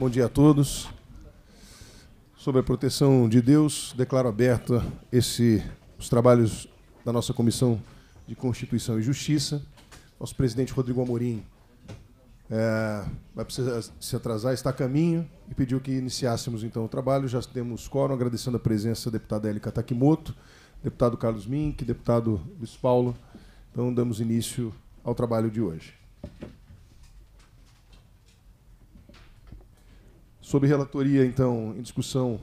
Bom dia a todos. Sobre a proteção de Deus, declaro aberto esse, os trabalhos da nossa Comissão de Constituição e Justiça. Nosso presidente Rodrigo Amorim é, vai precisar se atrasar, está a caminho e pediu que iniciássemos então o trabalho. Já temos quórum, agradecendo a presença da deputada Elika Takimoto, deputado Carlos Mink, deputado Luiz Paulo. Então, damos início ao trabalho de hoje. Sob relatoria, então, em discussão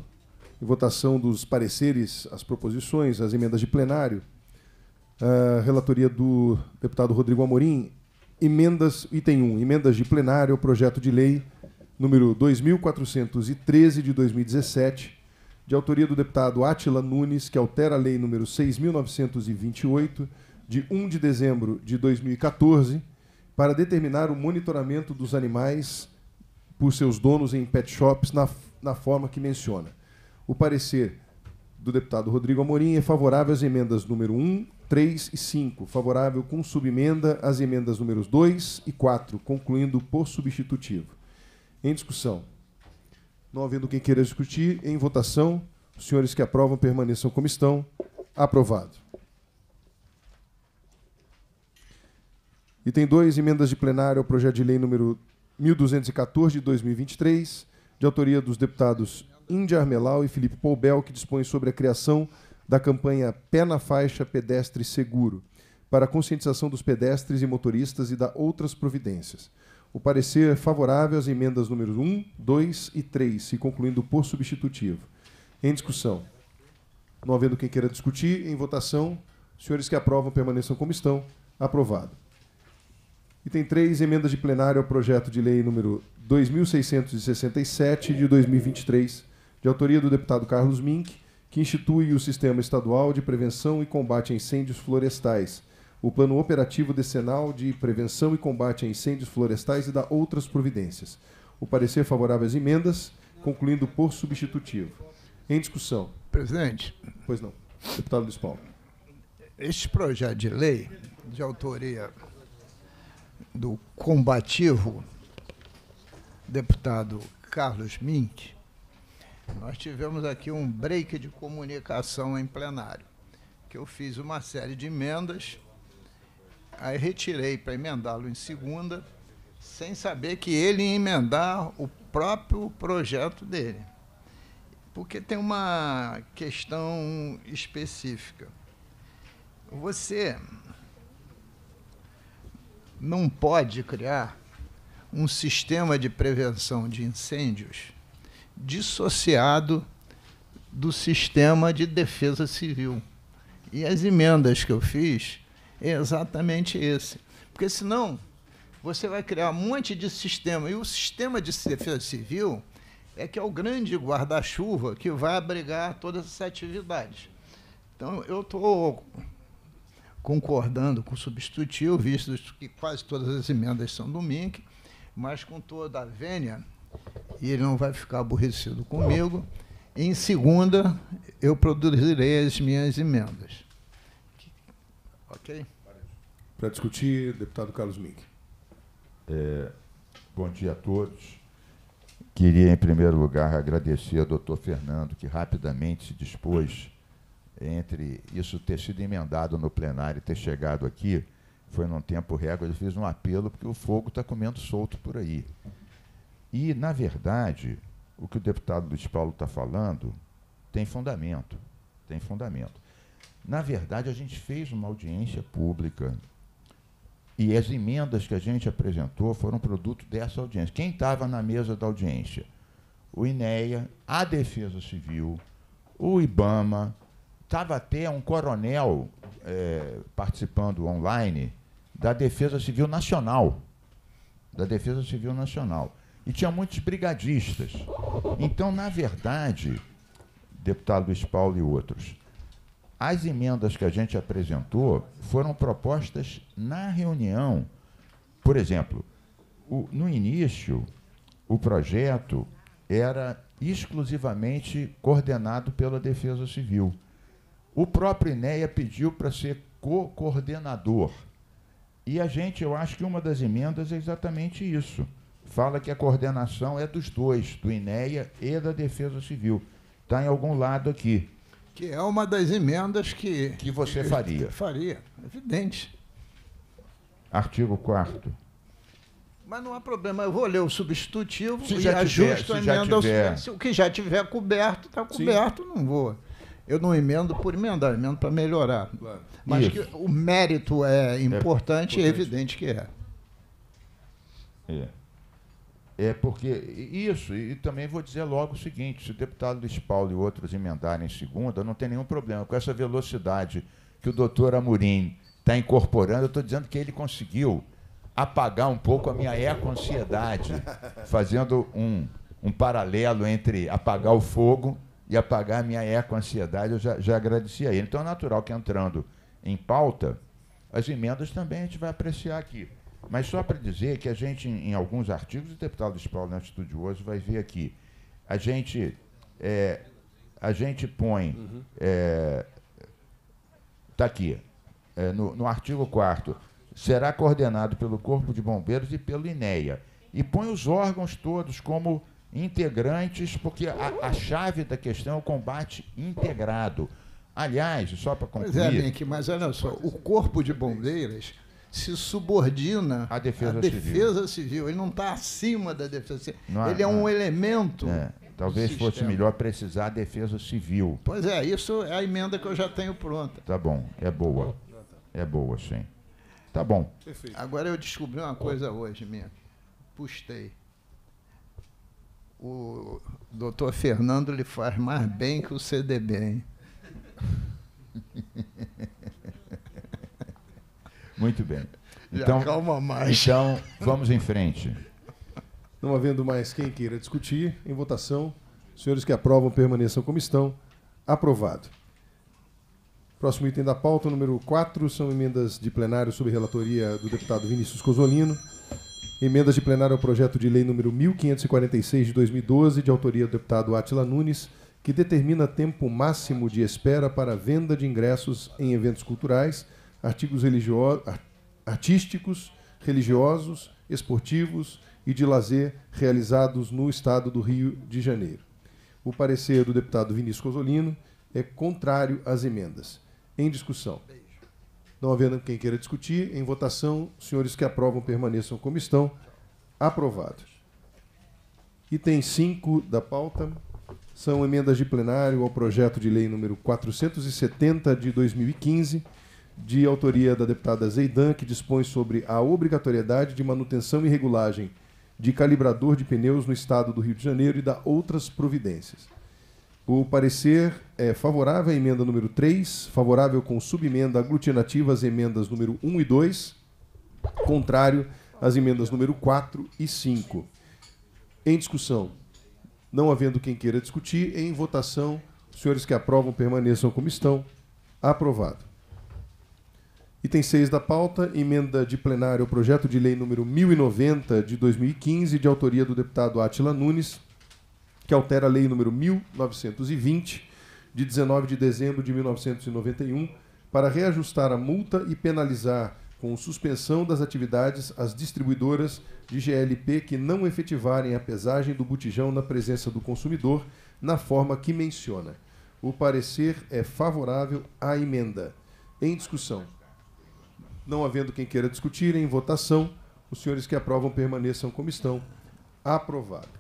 e votação dos pareceres, as proposições, as emendas de plenário, a relatoria do deputado Rodrigo Amorim, emendas, item 1, emendas de plenário ao projeto de lei número 2413 de 2017, de autoria do deputado Átila Nunes, que altera a lei número 6928 de 1 de dezembro de 2014 para determinar o monitoramento dos animais por seus donos em pet shops na, na forma que menciona. O parecer do deputado Rodrigo Amorim é favorável às emendas número 1, 3 e 5, favorável com subemenda às emendas números 2 e 4, concluindo por substitutivo. Em discussão. Não havendo quem queira discutir, em votação, os senhores que aprovam permaneçam como estão. Aprovado. Item 2, emendas de plenário ao projeto de lei número 1214 de 2023, de autoria dos deputados Índia Armelau e Felipe Poubel, que dispõe sobre a criação da campanha Pé na Faixa Pedestre Seguro, para a conscientização dos pedestres e motoristas e da outras providências. O parecer é favorável às emendas números 1, 2 e 3, se concluindo por substitutivo. Em discussão. Não havendo quem queira discutir, em votação, senhores que aprovam permaneçam como estão. Aprovado. E tem três emendas de plenário ao projeto de lei número 2667 de 2023, de autoria do deputado Carlos Mink, que institui o Sistema Estadual de Prevenção e Combate a Incêndios Florestais, o Plano Operativo Decenal de Prevenção e Combate a Incêndios Florestais e da outras providências. O parecer favorável às emendas, concluindo por substitutivo. Em discussão. Presidente. Pois não. Deputado Luiz Paulo. Este projeto de lei, de autoria do combativo deputado Carlos Mink, nós tivemos aqui um break de comunicação em plenário, que eu fiz uma série de emendas, aí retirei para emendá-lo em segunda, sem saber que ele ia emendar o próprio projeto dele. Porque tem uma questão específica. Você não pode criar um sistema de prevenção de incêndios dissociado do sistema de defesa civil. E as emendas que eu fiz é exatamente esse. Porque senão você vai criar um monte de sistema. E o sistema de defesa civil é que é o grande guarda-chuva que vai abrigar todas essas atividades. Então, eu estou concordando com o substitutivo, visto que quase todas as emendas são do MINC, mas com toda a vênia, e ele não vai ficar aborrecido comigo. Em segunda, eu produzirei as minhas emendas. Ok? Para discutir, deputado Carlos Mink. É, bom dia a todos. Queria, em primeiro lugar, agradecer ao doutor Fernando, que rapidamente se dispôs entre isso ter sido emendado no plenário e ter chegado aqui, foi num tempo recorde, eu fiz um apelo porque o fogo está comendo solto por aí. E, na verdade, o que o deputado Luiz Paulo está falando tem fundamento. Tem fundamento. Na verdade, a gente fez uma audiência pública e as emendas que a gente apresentou foram produto dessa audiência. Quem estava na mesa da audiência? O INEA, a Defesa Civil, o IBAMA, Estava até um coronel é, participando online da Defesa Civil Nacional. Da Defesa Civil Nacional. E tinha muitos brigadistas. Então, na verdade, deputado Luiz Paulo e outros, as emendas que a gente apresentou foram propostas na reunião. Por exemplo, o, no início, o projeto era exclusivamente coordenado pela Defesa Civil. O próprio INEA pediu para ser co-coordenador. E a gente, eu acho que uma das emendas é exatamente isso. fala que a coordenação é dos dois, do INEA e da Defesa Civil. Está em algum lado aqui. Que é uma das emendas que. Que você faria. Faria, evidente. Artigo 4. Mas não há problema, eu vou ler o substitutivo Se e já tiver- ajusto a se já emenda. ao- tiver. se o que já tiver coberto, está coberto, não vou. Eu não emendo por emendar, emendo para melhorar. Claro. Mas que o mérito é importante, é, importante. evidente que é. É. É porque isso, e também vou dizer logo o seguinte: se o deputado Luiz Paulo e outros emendarem segunda, não tem nenhum problema. Com essa velocidade que o doutor Amorim está incorporando, eu estou dizendo que ele conseguiu apagar um pouco a minha eco-ansiedade, fazendo um, um paralelo entre apagar o fogo e apagar a minha eco-ansiedade. Eu já, já agradeci a ele. Então é natural que entrando em pauta, as emendas também a gente vai apreciar aqui. Mas só para dizer que a gente, em, em alguns artigos, o deputado Luiz Paulo é um estudioso, vai ver aqui. A gente, é, a gente põe. Está aqui, é, no, no artigo 4 será coordenado pelo Corpo de Bombeiros e pelo INEA. E põe os órgãos todos como integrantes, porque a, a chave da questão é o combate integrado. Aliás, só para Pois concluir. é, Mink, mas olha só, o Corpo de Bombeiras se subordina À Defesa à Civil. defesa civil. Ele não está acima da defesa civil. Não Ele é um não. elemento. É, talvez do fosse sistema. melhor precisar a defesa civil. Pois é, isso é a emenda que eu já tenho pronta. Tá bom, é boa. É boa, sim. Tá bom. Perfeito. Agora eu descobri uma coisa hoje, minha. Pustei. O doutor Fernando lhe faz mais bem que o CDB, hein? Muito bem. Já Então, calma mais. então vamos em frente. Não havendo mais quem queira discutir, em votação, os senhores que aprovam permaneçam como estão. Aprovado. Próximo item da pauta, número 4, são emendas de plenário sob relatoria do deputado Vinícius Cosolino. Emendas de plenário ao projeto de lei número 1546 de 2012, de autoria do deputado Atila Nunes, que determina tempo máximo de espera para venda de ingressos em eventos culturais, artigos religio- ar- artísticos, religiosos, esportivos e de lazer realizados no estado do Rio de Janeiro. O parecer do deputado Vinícius Cosolino é contrário às emendas. Em discussão. Não havendo quem queira discutir, em votação, senhores que aprovam permaneçam como estão. Aprovado. Item 5 da pauta são emendas de plenário ao projeto de lei número 470 de 2015, de autoria da deputada Zeidan, que dispõe sobre a obrigatoriedade de manutenção e regulagem de calibrador de pneus no estado do Rio de Janeiro e da outras providências. O parecer é favorável à emenda número 3, favorável com subemenda aglutinativa às emendas número 1 e 2, contrário às emendas número 4 e 5. Em discussão, não havendo quem queira discutir, em votação, os senhores que aprovam permaneçam como estão. Aprovado. Item 6 da pauta, emenda de plenário ao projeto de lei número 1090 de 2015, de autoria do deputado Átila Nunes, que altera a lei número 1920 de 19 de dezembro de 1991 para reajustar a multa e penalizar com suspensão das atividades as distribuidoras de GLP que não efetivarem a pesagem do botijão na presença do consumidor na forma que menciona. O parecer é favorável à emenda. Em discussão. Não havendo quem queira discutir, em votação, os senhores que aprovam permaneçam como estão. Aprovado.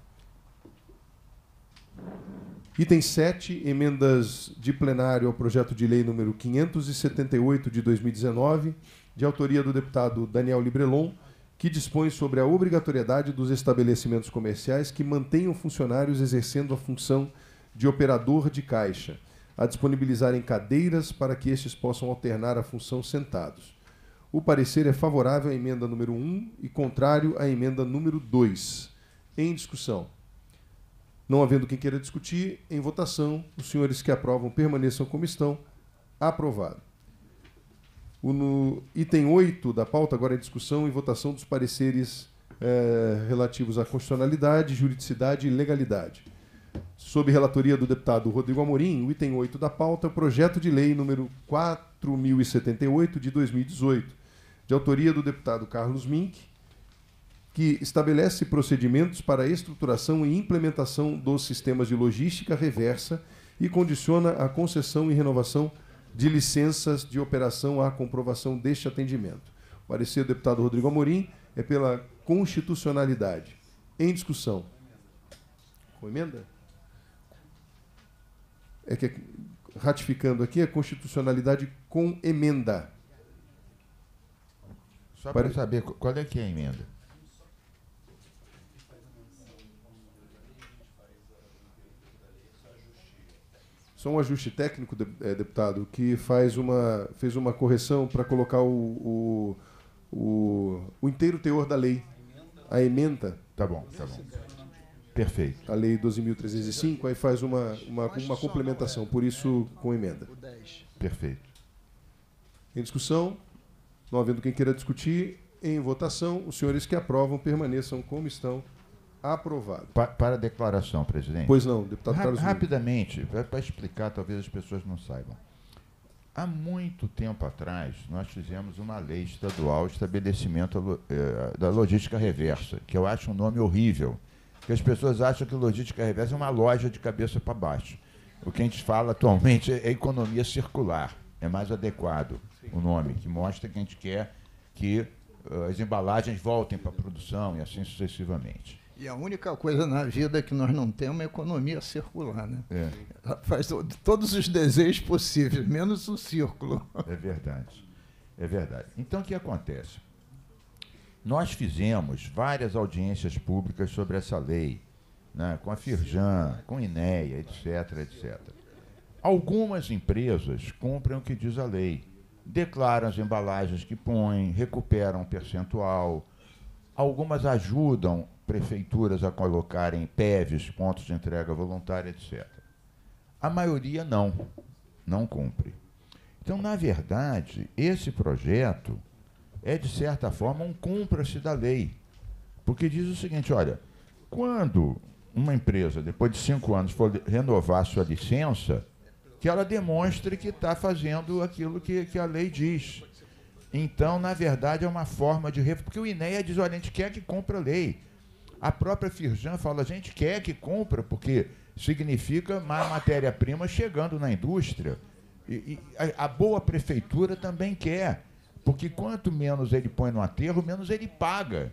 Item 7, emendas de plenário ao projeto de lei número 578 de 2019, de autoria do deputado Daniel Librelon, que dispõe sobre a obrigatoriedade dos estabelecimentos comerciais que mantenham funcionários exercendo a função de operador de caixa, a disponibilizarem cadeiras para que estes possam alternar a função sentados. O parecer é favorável à emenda número 1 e contrário à emenda número 2. Em discussão. Não havendo quem queira discutir, em votação, os senhores que aprovam permaneçam como estão. Aprovado. O no item 8 da pauta, agora em discussão e votação dos pareceres eh, relativos à constitucionalidade, juridicidade e legalidade. Sob relatoria do deputado Rodrigo Amorim, o item 8 da pauta é o projeto de lei número 4078 de 2018, de autoria do deputado Carlos Mink, que estabelece procedimentos para a estruturação e implementação dos sistemas de logística reversa e condiciona a concessão e renovação de licenças de operação à comprovação deste atendimento. O parecer do deputado Rodrigo Amorim é pela constitucionalidade. Em discussão. Com emenda? É que ratificando aqui a constitucionalidade com emenda. Só para saber qual é que é a emenda. Só um ajuste técnico, é, deputado, que faz uma, fez uma correção para colocar o, o, o, o, inteiro teor da lei. A emenda. Tá bom, tá bom. Perfeito. A lei 12.305, aí faz uma, uma, uma complementação, por isso com emenda. Perfeito. Em discussão, não havendo quem queira discutir, em votação, os senhores que aprovam permaneçam como estão. Aprovado. Pa para a declaração, presidente. Pois não, deputado Ra Carlos Rapidamente, para explicar, talvez as pessoas não saibam. Há muito tempo atrás, nós fizemos uma lei estadual de estabelecimento eh, da logística reversa, que eu acho um nome horrível, que as pessoas acham que logística reversa é uma loja de cabeça para baixo. O que a gente fala atualmente é economia circular, é mais adequado Sim. o nome, que mostra que a gente quer que uh, as embalagens voltem para a produção e assim sucessivamente. E a única coisa na vida que nós não temos é economia circular, né? É. faz todos os desejos possíveis, menos o círculo. É verdade. É verdade. Então, o que acontece? Nós fizemos várias audiências públicas sobre essa lei, né, com a Firjan, com a INEA, etc, etc. Algumas empresas cumprem o que diz a lei, declaram as embalagens que põem, recuperam um percentual, algumas ajudam prefeituras a colocarem PEVs, pontos de entrega voluntária, etc. A maioria não, não cumpre. Então, na verdade, esse projeto é, de certa forma, um cumpra-se da lei. Porque diz o seguinte: olha, quando uma empresa, depois de cinco anos, for renovar sua licença, que ela demonstre que está fazendo aquilo que, que a lei diz. Então, na verdade, é uma forma de. Porque o INEA diz: olha, a gente quer que compre a lei. A própria Firjan fala, a gente quer que compra, porque significa mais matéria-prima chegando na indústria. E, e a, a, boa prefeitura também quer, porque quanto menos ele põe no aterro, menos ele paga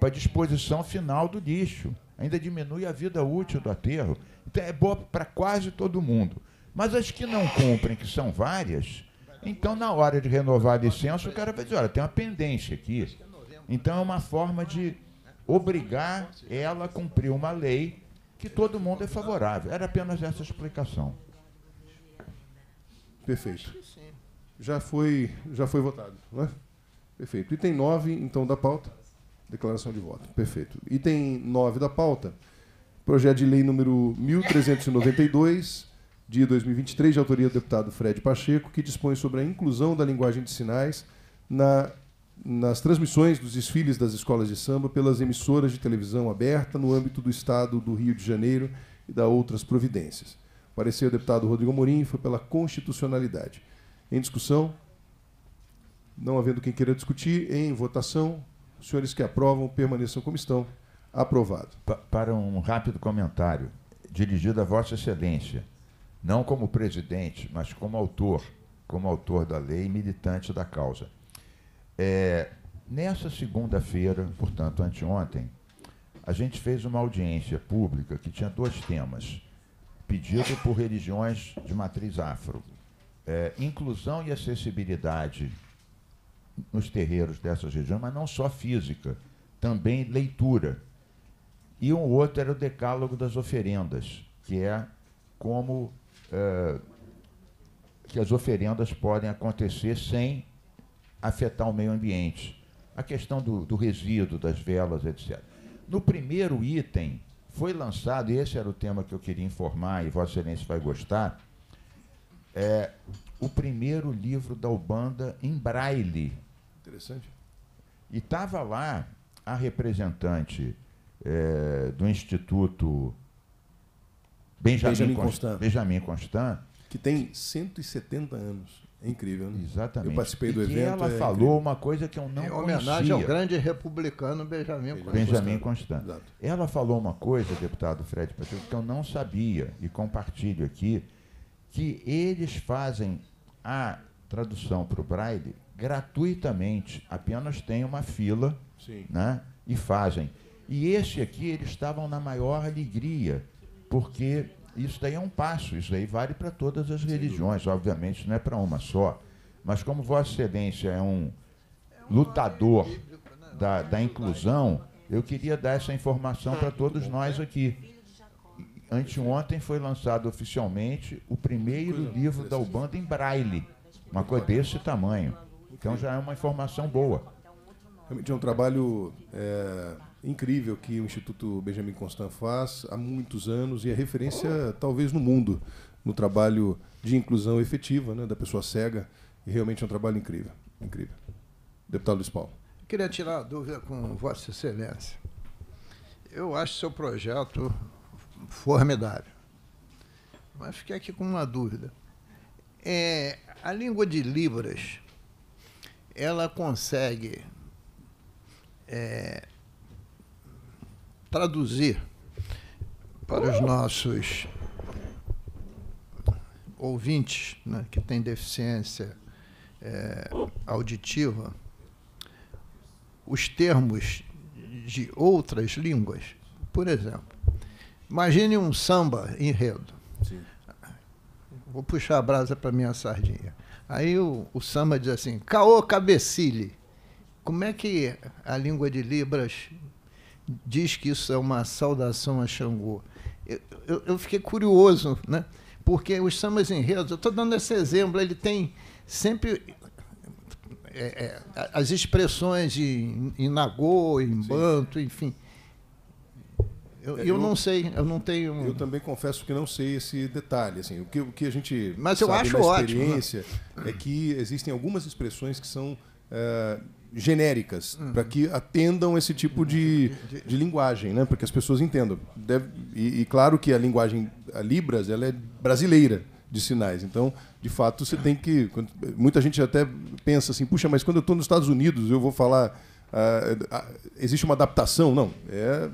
para disposição final do lixo. Ainda diminui a vida útil do aterro. Então é boa para quase todo mundo. Mas as que não cumprem, que são várias, então na hora de renovar a licença, o cara vai dizer, olha, tem uma pendência aqui. Então é uma forma de obrigar ela a cumprir uma lei que todo mundo é favorável. Era apenas essa explicação. Perfeito. Já foi, já foi votado, não é? Perfeito. Item 9, então, da pauta. Declaração de voto. Perfeito. Item 9 da pauta. Projeto de lei número 1392, de 2023, de autoria do deputado Fred Pacheco, que dispõe sobre a inclusão da linguagem de sinais na nas transmissões dos desfiles das escolas de samba pelas emissoras de televisão aberta no âmbito do Estado do Rio de Janeiro e da outras providências. O deputado Rodrigo Morim foi pela constitucionalidade. Em discussão, não havendo quem queira discutir, em votação, os senhores que aprovam permaneçam como estão. Aprovado. Pa para um rápido comentário, dirigido a Vossa Excelência, não como presidente, mas como autor, como autor da lei e militante da causa. É, nessa segunda-feira, portanto, anteontem, a gente fez uma audiência pública que tinha dois temas. Pedido por religiões de matriz afro. É, inclusão e acessibilidade nos terreiros dessas regiões, mas não só física, também leitura. E um outro era o decálogo das oferendas, que é como é, que as oferendas podem acontecer sem afetar o meio ambiente. A questão do, do resíduo, das velas, etc. No primeiro item, foi lançado, e esse era o tema que eu queria informar, e Vossa Excelência vai gostar, é, o primeiro livro da Ubanda em braille. Interessante. E estava lá a representante é, do Instituto Benjamin, Benjamin Constant, Benjamin Constant, que tem 170 anos. É incrível, né? Exatamente. Eu participei do e evento. ela é falou incrível. uma coisa que eu não Em conhecia. homenagem ao grande republicano Benjamin Constant. Benjamin Constant. Exato. Ela falou uma coisa, deputado Fred Pacheco, que eu não sabia e compartilho aqui, que eles fazem a tradução para o Braille gratuitamente, apenas tem uma fila Sim. né, e fazem. E este aqui, eles estavam na maior alegria, porque isso daí é um passo, isso daí vale para todas as religiões, obviamente não é para uma só. Mas como Vossa Excelência é um lutador da, da inclusão, eu queria dar essa informação para todos nós aqui. Anteontem foi lançado oficialmente o primeiro livro da Ubanda em braille, uma coisa desse tamanho. Então já é uma informação boa. Realmente é um trabalho é, incrível que o Instituto Benjamin Constant faz há muitos anos e é referência, talvez, no mundo, no trabalho de inclusão efetiva né, da pessoa cega. E realmente é um trabalho incrível. Incrível. Deputado Luiz Paulo. Queria tirar a dúvida com Vossa Excelência. Eu acho seu projeto formidável. Mas fiquei aqui com uma dúvida. É, a língua de Libras, ela consegue é, traduzir para os nossos ouvintes né, que têm deficiência é, auditiva os termos de outras línguas. Por exemplo, imagine um samba enredo. Sim. Vou puxar a brasa para minha sardinha. Aí o, o samba diz assim: Caô cabecile. Como é que a língua de Libras diz que isso é uma saudação a Xangô? Eu, eu, eu fiquei curioso, né? Porque os sambas enredos, eu estou dando esse exemplo, ele tem sempre é, é, as expressões em, em nagô, em banto, enfim. Eu, É, eu eu- não sei, eu não tenho. Eu também confesso que não sei esse detalhe. Assim, o, que, o que a gente Mas eu acho na ótimo, né? experiência é que existem algumas expressões que são eh, genéricas Uhum. para que atendam esse tipo de, de linguagem, né? para que as pessoas entendam. Deve- e, e claro que a linguagem a Libras ela é brasileira de sinais. Então, de fato, você tem que. muita gente até pensa assim, puxa, mas quando eu estou nos Estados Unidos eu vou falar. ah, ah, existe uma adaptação? Não. É,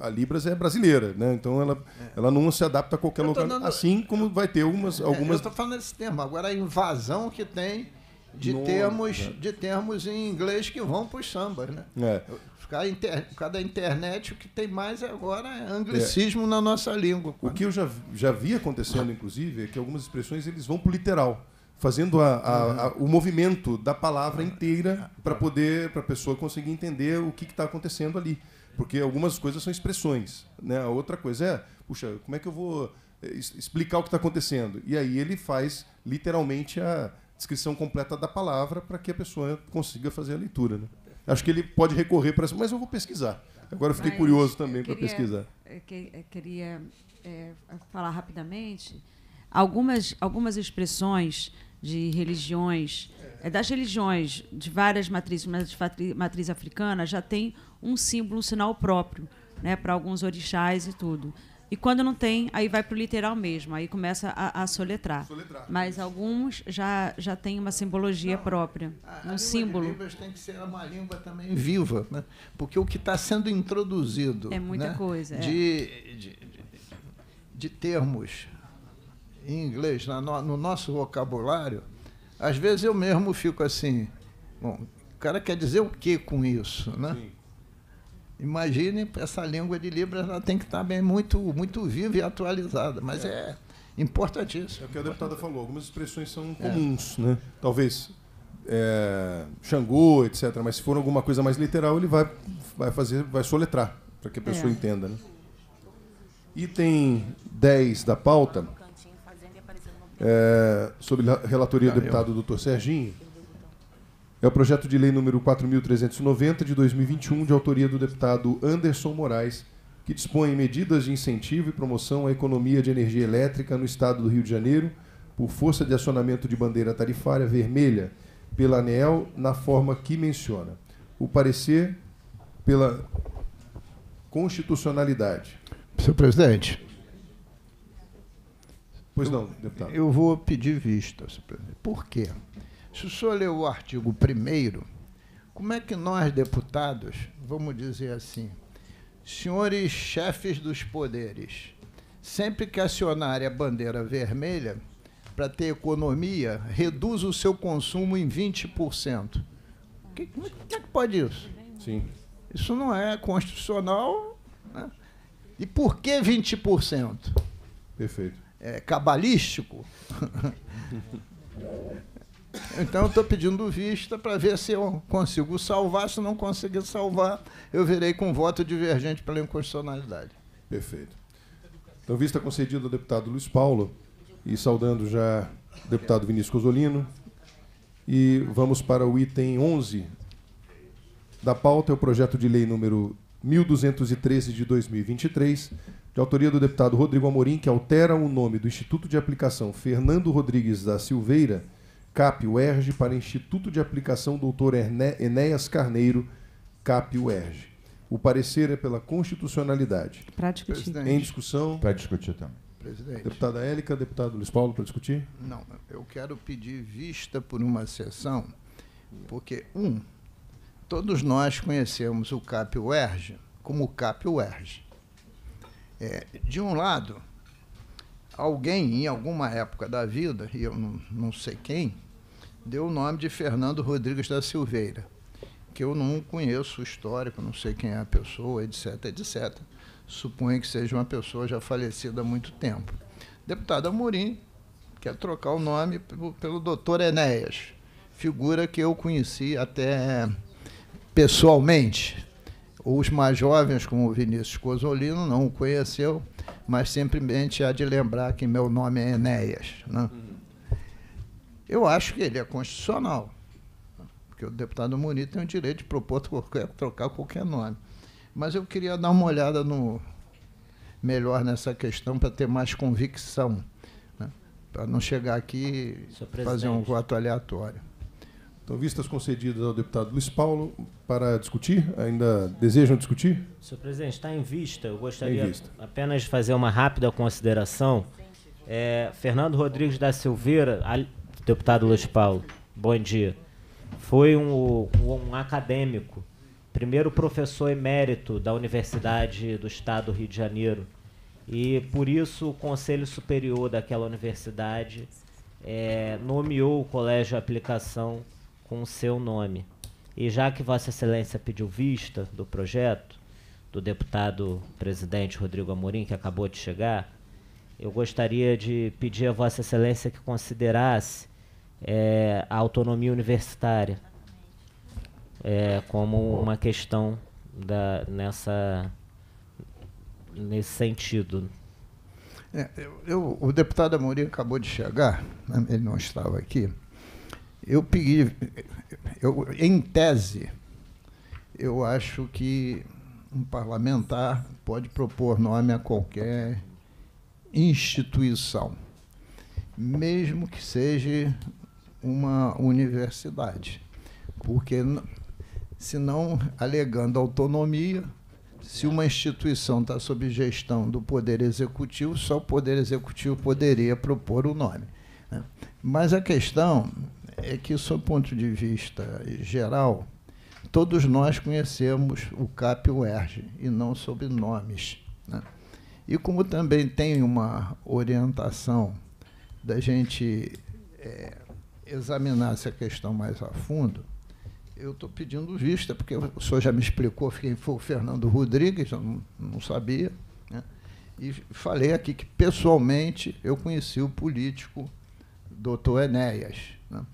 a Libras é brasileira, né? então ela, ela não se adapta a qualquer lugar. dando- Assim como vai ter algumas. É, algumas eu estou falando desse termo. Agora a invasão que tem de termos, né? de termos em inglês que vão para os sambas, né? é, Cada, inter, internet o que tem mais agora é anglicismo na nossa língua. O que eu já, já vi acontecendo, inclusive, é que algumas expressões eles vão para o literal, fazendo a- a- a- o movimento da palavra inteira para poder para a pessoa conseguir entender o que está acontecendo ali. Porque algumas coisas são expressões. Né? A outra coisa é, puxa, como é que eu vou eh, explicar o que está acontecendo? E aí ele faz literalmente a descrição completa da palavra para que a pessoa consiga fazer a leitura. Né? Acho que ele pode recorrer para isso, mas eu vou pesquisar. Agora eu fiquei Mas curioso também para pesquisar. Eu que- eu queria é, falar rapidamente. Algumas, algumas expressões de religiões, é, das religiões de várias matrizes, mas de matriz africana, já tem um símbolo, um sinal próprio, né, para alguns orixás e tudo. E quando não tem, aí vai para o literal mesmo, aí começa a, a soletrar. Soletrar. Mas alguns já, já têm uma simbologia própria, A- a um língua de símbolo. Libras tem que ser uma língua também viva, né? porque o que está sendo introduzido É muita né, coisa, é. De, de, de- de termos em inglês na no, no nosso vocabulário, às vezes eu mesmo fico assim, bom, o cara quer dizer o que com isso? Né? Sim. Imagine essa língua de Libras, ela tem que estar bem muito, muito viva e atualizada, mas é, É importantíssimo. o que a deputada falou, algumas expressões são comuns, né? Talvez é, Xangô, etc. Mas se for alguma coisa mais literal, ele vai, vai fazer, vai soletrar, para que a pessoa É. entenda. Né? Item 10 da pauta, é, sobre a relatoria do deputado Dr. Serginho, é o projeto de lei número 4.390 de 2021, de autoria do deputado Anderson Moraes, que dispõe medidas de incentivo e promoção à economia de energia elétrica no estado do Rio de Janeiro, por força de acionamento de bandeira tarifária vermelha pela ANEEL, na forma que menciona. O parecer pela constitucionalidade. Senhor presidente, Pois não, deputado. eu vou pedir vista. senhor presidente. Por quê? Se o senhor leu o artigo 1 como é que nós, deputados, vamos dizer assim, senhores chefes dos poderes, sempre que acionarem a bandeira vermelha, para ter economia, reduz o seu consumo em 20%. Que, como é que pode isso? Sim. Isso não é constitucional. Né? E por que 20%? Perfeito. É cabalístico? Então, estou pedindo vista para ver se eu consigo salvar. Se não conseguir salvar, eu virei com voto divergente pela inconstitucionalidade. Perfeito. Então, vista concedida ao deputado Luiz Paulo e saudando já o deputado Vinícius Cosolino. E vamos para o item 11 da pauta, é o projeto de lei número 1213 de 2023, de autoria do deputado Rodrigo Amorim, que altera o nome do Instituto de Aplicação Fernando Rodrigues da Silveira CAP-UERJ para Instituto de Aplicação Dr. Enéas Carneiro, CAP-UERJ. O parecer é pela constitucionalidade. Para discutir. Em discussão. Para discutir também. Presidente. Deputada Élica, deputado Luiz Paulo, para discutir? Não, eu quero pedir vista por uma sessão, porque, um, todos nós conhecemos o CAP-UERJ como CAP-UERJ. É, de um lado, alguém, em alguma época da vida, e eu não, não sei quem, deu o nome de Fernando Rodrigues da Silveira, que eu não conheço o histórico, não sei quem é a pessoa, etc, etc. Suponho que seja uma pessoa já falecida há muito tempo. Deputado Amorim quer trocar o nome pelo, pelo doutor Enéas, figura que eu conheci até pessoalmente. Os mais jovens, como o Vinícius Cosolino, não o conheceu, mas simplesmente há de lembrar que meu nome é Enéas. Né? Eu acho que ele é constitucional, porque o deputado Muniz tem o direito de propor qualquer, trocar qualquer nome. Mas eu queria dar uma olhada no melhor nessa questão para ter mais convicção, né? para não chegar aqui e fazer um voto aleatório. Então, vistas concedidas ao deputado Luiz Paulo para discutir, ainda desejam discutir? Senhor presidente, está em vista. Eu gostaria vista. apenas de fazer uma rápida consideração. É, Fernando Rodrigues da Silveira, deputado Luiz Paulo, bom dia. Foi um, um acadêmico, primeiro professor emérito da Universidade do Estado do Rio de Janeiro. E por isso o Conselho Superior daquela universidade é, nomeou o Colégio de Aplicação com o seu nome. E já que Vossa Excelência pediu vista do projeto, do deputado presidente Rodrigo Amorim, que acabou de chegar, eu gostaria de pedir a Vossa Excelência que considerasse é, a autonomia universitária é, como uma questão da, nessa, nesse sentido. É, eu, eu, o deputado Amorim acabou de chegar, né, ele não estava aqui. Eu pedi, eu, em tese, eu acho que um parlamentar pode propor nome a qualquer instituição, mesmo que seja uma universidade, porque senão, alegando autonomia, se uma instituição está sob gestão do Poder Executivo, só o Poder Executivo poderia propor o nome. Né? Mas a questão é que, sob ponto de vista geral, todos nós conhecemos o CAP e o ERG, e não sob nomes. Né? E como também tem uma orientação da gente é, examinar essa questão mais a fundo, eu estou pedindo vista, porque o senhor já me explicou quem foi o Fernando Rodrigues, eu não, não sabia, né? e falei aqui que, pessoalmente, eu conheci o político doutor Enéas. Né?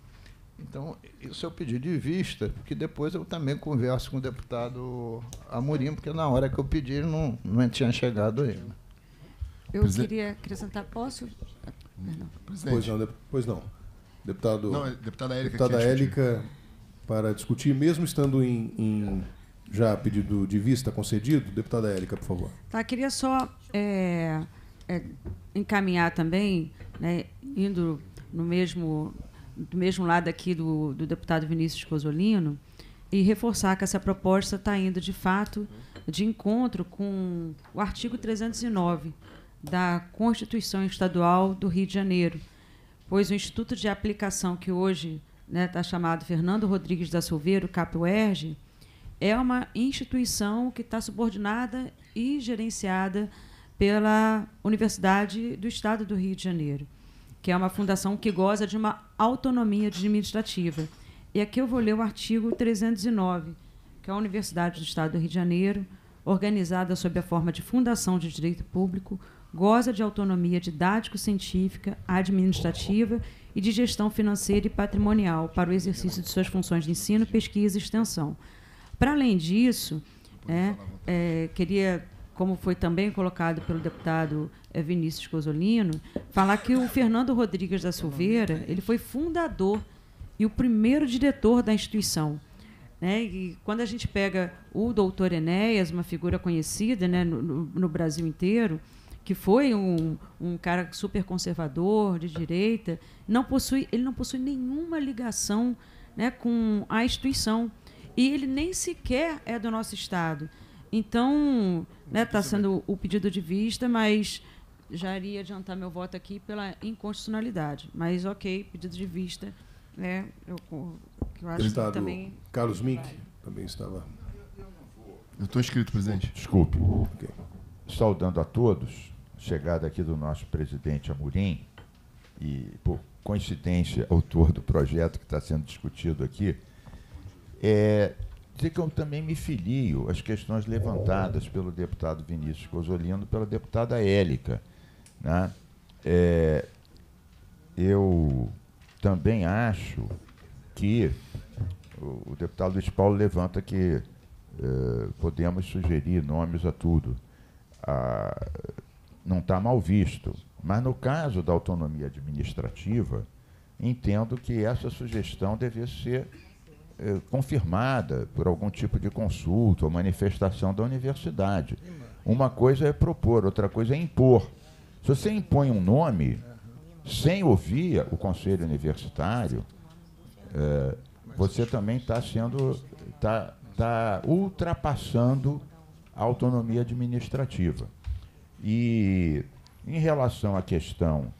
Então, isso é o pedido de vista, porque depois eu também converso com o deputado Amorim, porque na hora que eu pedi ele não, não tinha chegado ainda. Eu Presidente. queria acrescentar, posso? Pois não, pois não. Deputado, não, é deputada Érica, deputada Érica para discutir, mesmo estando em, em, já pedido de vista concedido, deputada Érica, por favor. Tá, queria só é, é, encaminhar também, né, indo no mesmo do mesmo lado aqui do, do deputado Vinícius Cosolino, e reforçar que essa proposta está indo, de fato, de encontro com o artigo 309 da Constituição Estadual do Rio de Janeiro, pois o Instituto de Aplicação que hoje né, tá chamado Fernando Rodrigues da Silveira, CAPUERG, é uma instituição que está subordinada e gerenciada pela Universidade do Estado do Rio de Janeiro, que é uma fundação que goza de uma autonomia administrativa. E aqui eu vou ler o artigo 309, que é a Universidade do Estado do Rio de Janeiro, organizada sob a forma de fundação de direito público, goza de autonomia didático-científica, administrativa e de gestão financeira e patrimonial para o exercício de suas funções de ensino, pesquisa e extensão. Para além disso, né, é, queria, como foi também colocado pelo deputado é, Vinícius Cosolino, falar que o Fernando Rodrigues da Silveira ele foi fundador e o primeiro diretor da instituição. Né? E quando a gente pega o doutor Enéas, uma figura conhecida né, no, no Brasil inteiro, que foi um, um cara super conservador, de direita, não possui, ele não possui nenhuma ligação né, com a instituição. E ele nem sequer é do nosso Estado. Então, né, tá sendo o pedido de vista, mas já iria adiantar meu voto aqui pela inconstitucionalidade. Mas, ok, pedido de vista. Né, eu, eu acho Deputado que também. Carlos Mink também estava. Eu estou inscrito, presidente. Desculpe. Okay. Saudando a todos, chegada aqui do nosso presidente Amorim, e por coincidência, autor do projeto que está sendo discutido aqui, é dizer que eu também me filio às questões levantadas pelo deputado Vinícius Cosolino, pela deputada Élica. Né? É, eu também acho que o, o, deputado Luiz Paulo levanta que é, podemos sugerir nomes a tudo. A, não está mal visto. Mas no caso da autonomia administrativa, entendo que essa sugestão deve ser eh, confirmada por algum tipo de consulta ou manifestação da universidade. Uma coisa é propor, outra coisa é impor. Se você impõe um nome sem ouvir o conselho universitário, eh, você também está sendo está tá ultrapassando a autonomia administrativa. E em relação à questão,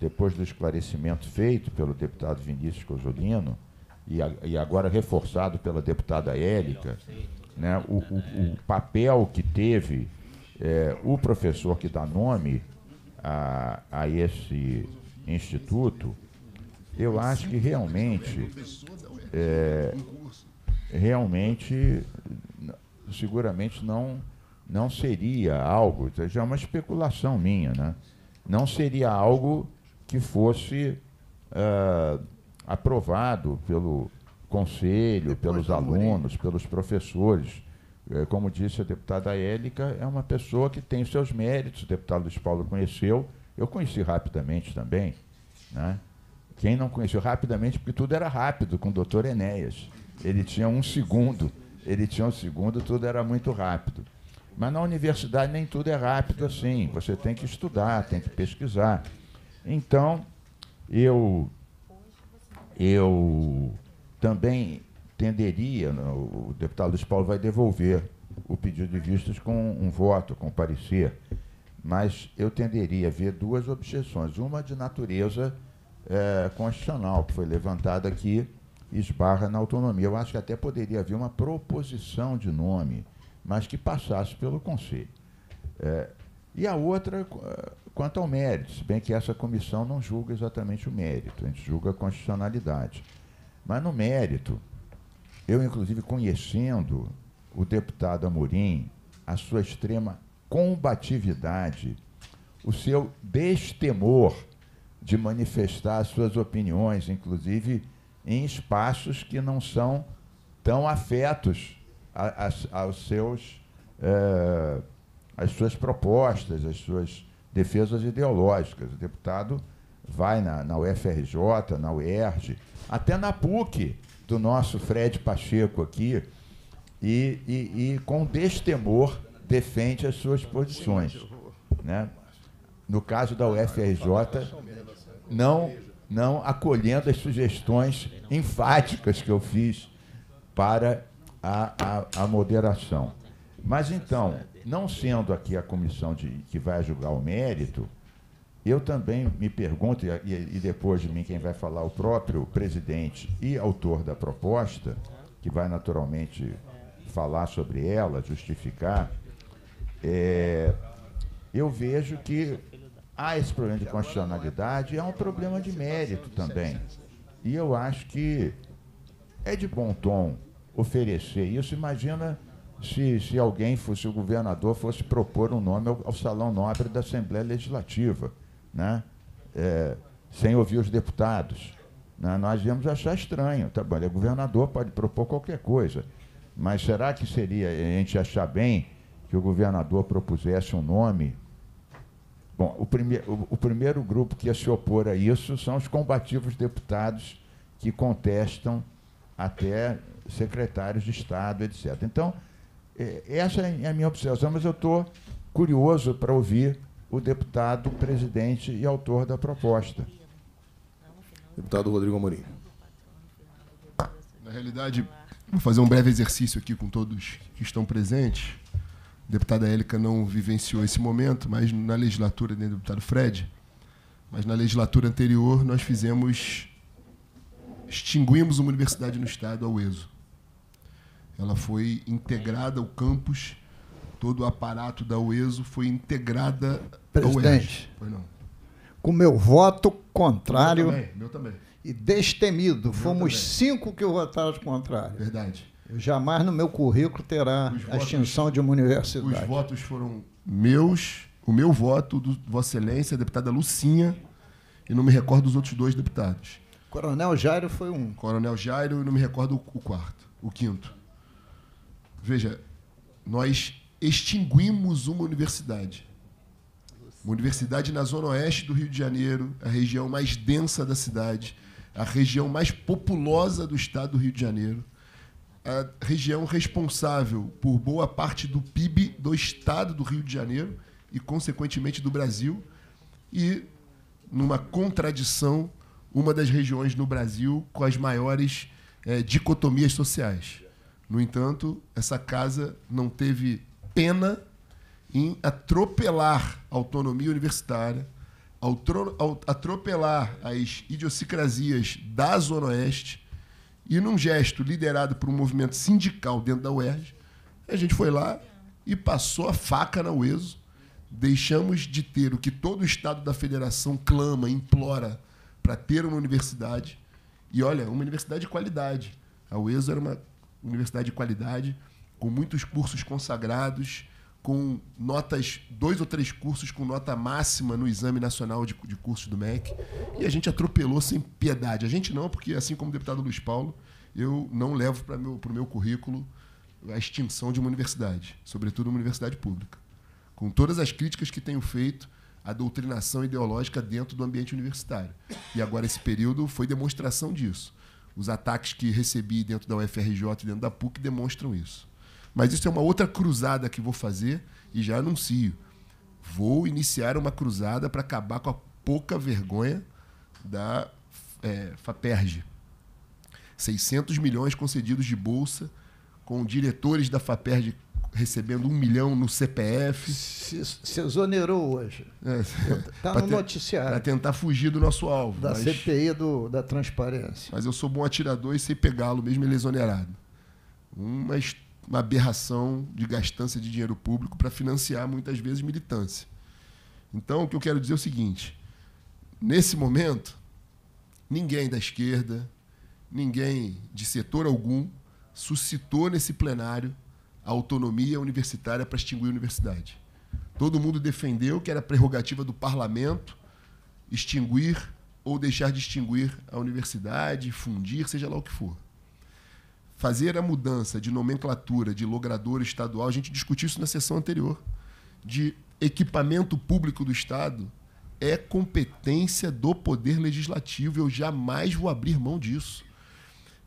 depois do esclarecimento feito pelo deputado Vinícius Cosolino, e, a, e agora reforçado pela deputada Élica, né, o, o, o papel que teve é, o professor que dá nome a, a esse instituto, eu acho que realmente, é, realmente, seguramente não não seria algo, já é uma especulação minha, né? não seria algo que fosse uh, aprovado pelo conselho, pelos alunos, pelos professores. É, como disse a deputada Élica, é uma pessoa que tem seus méritos, o deputado Luiz Paulo conheceu, eu conheci rapidamente também. Né? Quem não conheceu rapidamente, porque tudo era rápido com o doutor Enéas. Ele tinha um segundo, ele tinha um segundo, tudo era muito rápido. Mas na universidade nem tudo é rápido assim. Você tem que estudar, tem que pesquisar. Então, eu, eu também tenderia, o deputado Luiz Paulo vai devolver o pedido de vistas com um voto, com parecer, mas eu tenderia a ver duas objeções. Uma de natureza é, constitucional, que foi levantada aqui, esbarra na autonomia. Eu acho que até poderia haver uma proposição de nome mas que passasse pelo Conselho. É, e a outra, quanto ao mérito, se bem que essa comissão não julga exatamente o mérito, a gente julga a constitucionalidade. Mas no mérito, eu, inclusive, conhecendo o deputado Amorim, a sua extrema combatividade, o seu destemor de manifestar as suas opiniões, inclusive em espaços que não são tão afetos a, a, aos seus, é, as suas propostas, as suas defesas ideológicas. O deputado vai na, na UFRJ, na UERJ, até na PUC do nosso Fred Pacheco aqui, e, e, e com destemor defende as suas posições. Né? No caso da UFRJ, não, não acolhendo as sugestões enfáticas que eu fiz para a, a, a moderação. Mas então, não sendo aqui a comissão de, que vai julgar o mérito, eu também me pergunto, e, e depois de mim quem vai falar, o próprio presidente e autor da proposta, que vai naturalmente falar sobre ela, justificar, é, eu vejo que há esse problema de constitucionalidade, é um problema de mérito também. E eu acho que é de bom tom oferecer isso. Imagina se, se alguém fosse, o governador fosse propor um nome ao, ao Salão Nobre da Assembleia Legislativa, né? É, sem ouvir os deputados. Né? Nós íamos achar estranho. Tá bom, ele é governador, pode propor qualquer coisa. Mas será que seria a gente achar bem que o governador propusesse um nome? Bom, o, prime o, o primeiro grupo que ia se opor a isso são os combativos deputados que contestam até secretários de Estado, etc. Então, essa é a minha observação, mas eu estou curioso para ouvir o deputado, presidente e autor da proposta. Deputado Rodrigo Amorim. Na realidade, vou fazer um breve exercício aqui com todos que estão presentes. A deputada Élica não vivenciou esse momento, mas na legislatura, nem do deputado Fred, mas na legislatura anterior nós fizemos extinguimos uma universidade no estado, a UESO. Ela foi integrada ao campus, todo o aparato da UESO foi integrada Presidente, ao UES. com meu voto contrário meu também, meu também. e destemido, Meu fomos também. cinco que votaram contrário. Verdade. Eu jamais no meu currículo terá Os a votos- extinção de uma Os universidade. votos foram meus, o meu voto, do Vossa Excelência, a deputada Lucinha, e não me recordo dos outros dois deputados. Coronel Jairo foi um. Coronel Jairo e não me recordo o quarto, o quinto. Veja, nós extinguimos uma universidade. Uma universidade na zona oeste do Rio de Janeiro, a região mais densa da cidade, a região mais populosa do estado do Rio de Janeiro, a região responsável por boa parte do PIB do estado do Rio de Janeiro e, consequentemente, do Brasil, e, numa contradição, uma das regiões no Brasil com as maiores eh, dicotomias sociais. No entanto, essa casa não teve pena em atropelar a autonomia universitária, atropelar as idiosincrasias da Zona Oeste e, num gesto liderado por um movimento sindical dentro da UERJ, a gente foi lá e passou a faca na UESO. Deixamos de ter o que todo o Estado da Federação clama, implora para ter uma universidade. E olha, uma universidade de qualidade. A UESO era uma universidade de qualidade, com muitos cursos consagrados, com notas, dois ou três cursos com nota máxima no Exame Nacional de, de Cursos do MEC. E a gente atropelou sem piedade. A gente não, porque assim como o deputado Luiz Paulo, eu não levo para o meu, currículo a extinção de uma universidade, sobretudo uma universidade pública. Com todas as críticas que tenho feito à doutrinação ideológica dentro do ambiente universitário. E agora esse período foi demonstração disso. Os ataques que recebi dentro da UFRJ e dentro da PUC demonstram isso. Mas isso é uma outra cruzada que vou fazer e já anuncio. Vou iniciar uma cruzada para acabar com a pouca vergonha da é, FAPERJ. 600 milhões concedidos de bolsa, com diretores da FAPERJ recebendo um milhão no CPF. Se, se exonerou hoje. Está Pra no te- Para noticiário tentar fugir do nosso alvo. da mas, CPI do, da transparência. mas eu sou bom atirador e sei pegá-lo, mesmo ele exonerado. Uma, uma aberração de gastança de dinheiro público para financiar, muitas vezes, militância. Então, o que eu quero dizer é o seguinte: nesse momento, ninguém da esquerda, ninguém de setor algum suscitou nesse plenário a autonomia universitária para extinguir a universidade. Todo mundo defendeu que era prerrogativa do parlamento extinguir ou deixar de extinguir a universidade, fundir, seja lá o que for. Fazer a mudança de nomenclatura de logrador estadual, a gente discutiu isso na sessão anterior, de equipamento público do Estado, é competência do Poder Legislativo. Eu jamais vou abrir mão disso.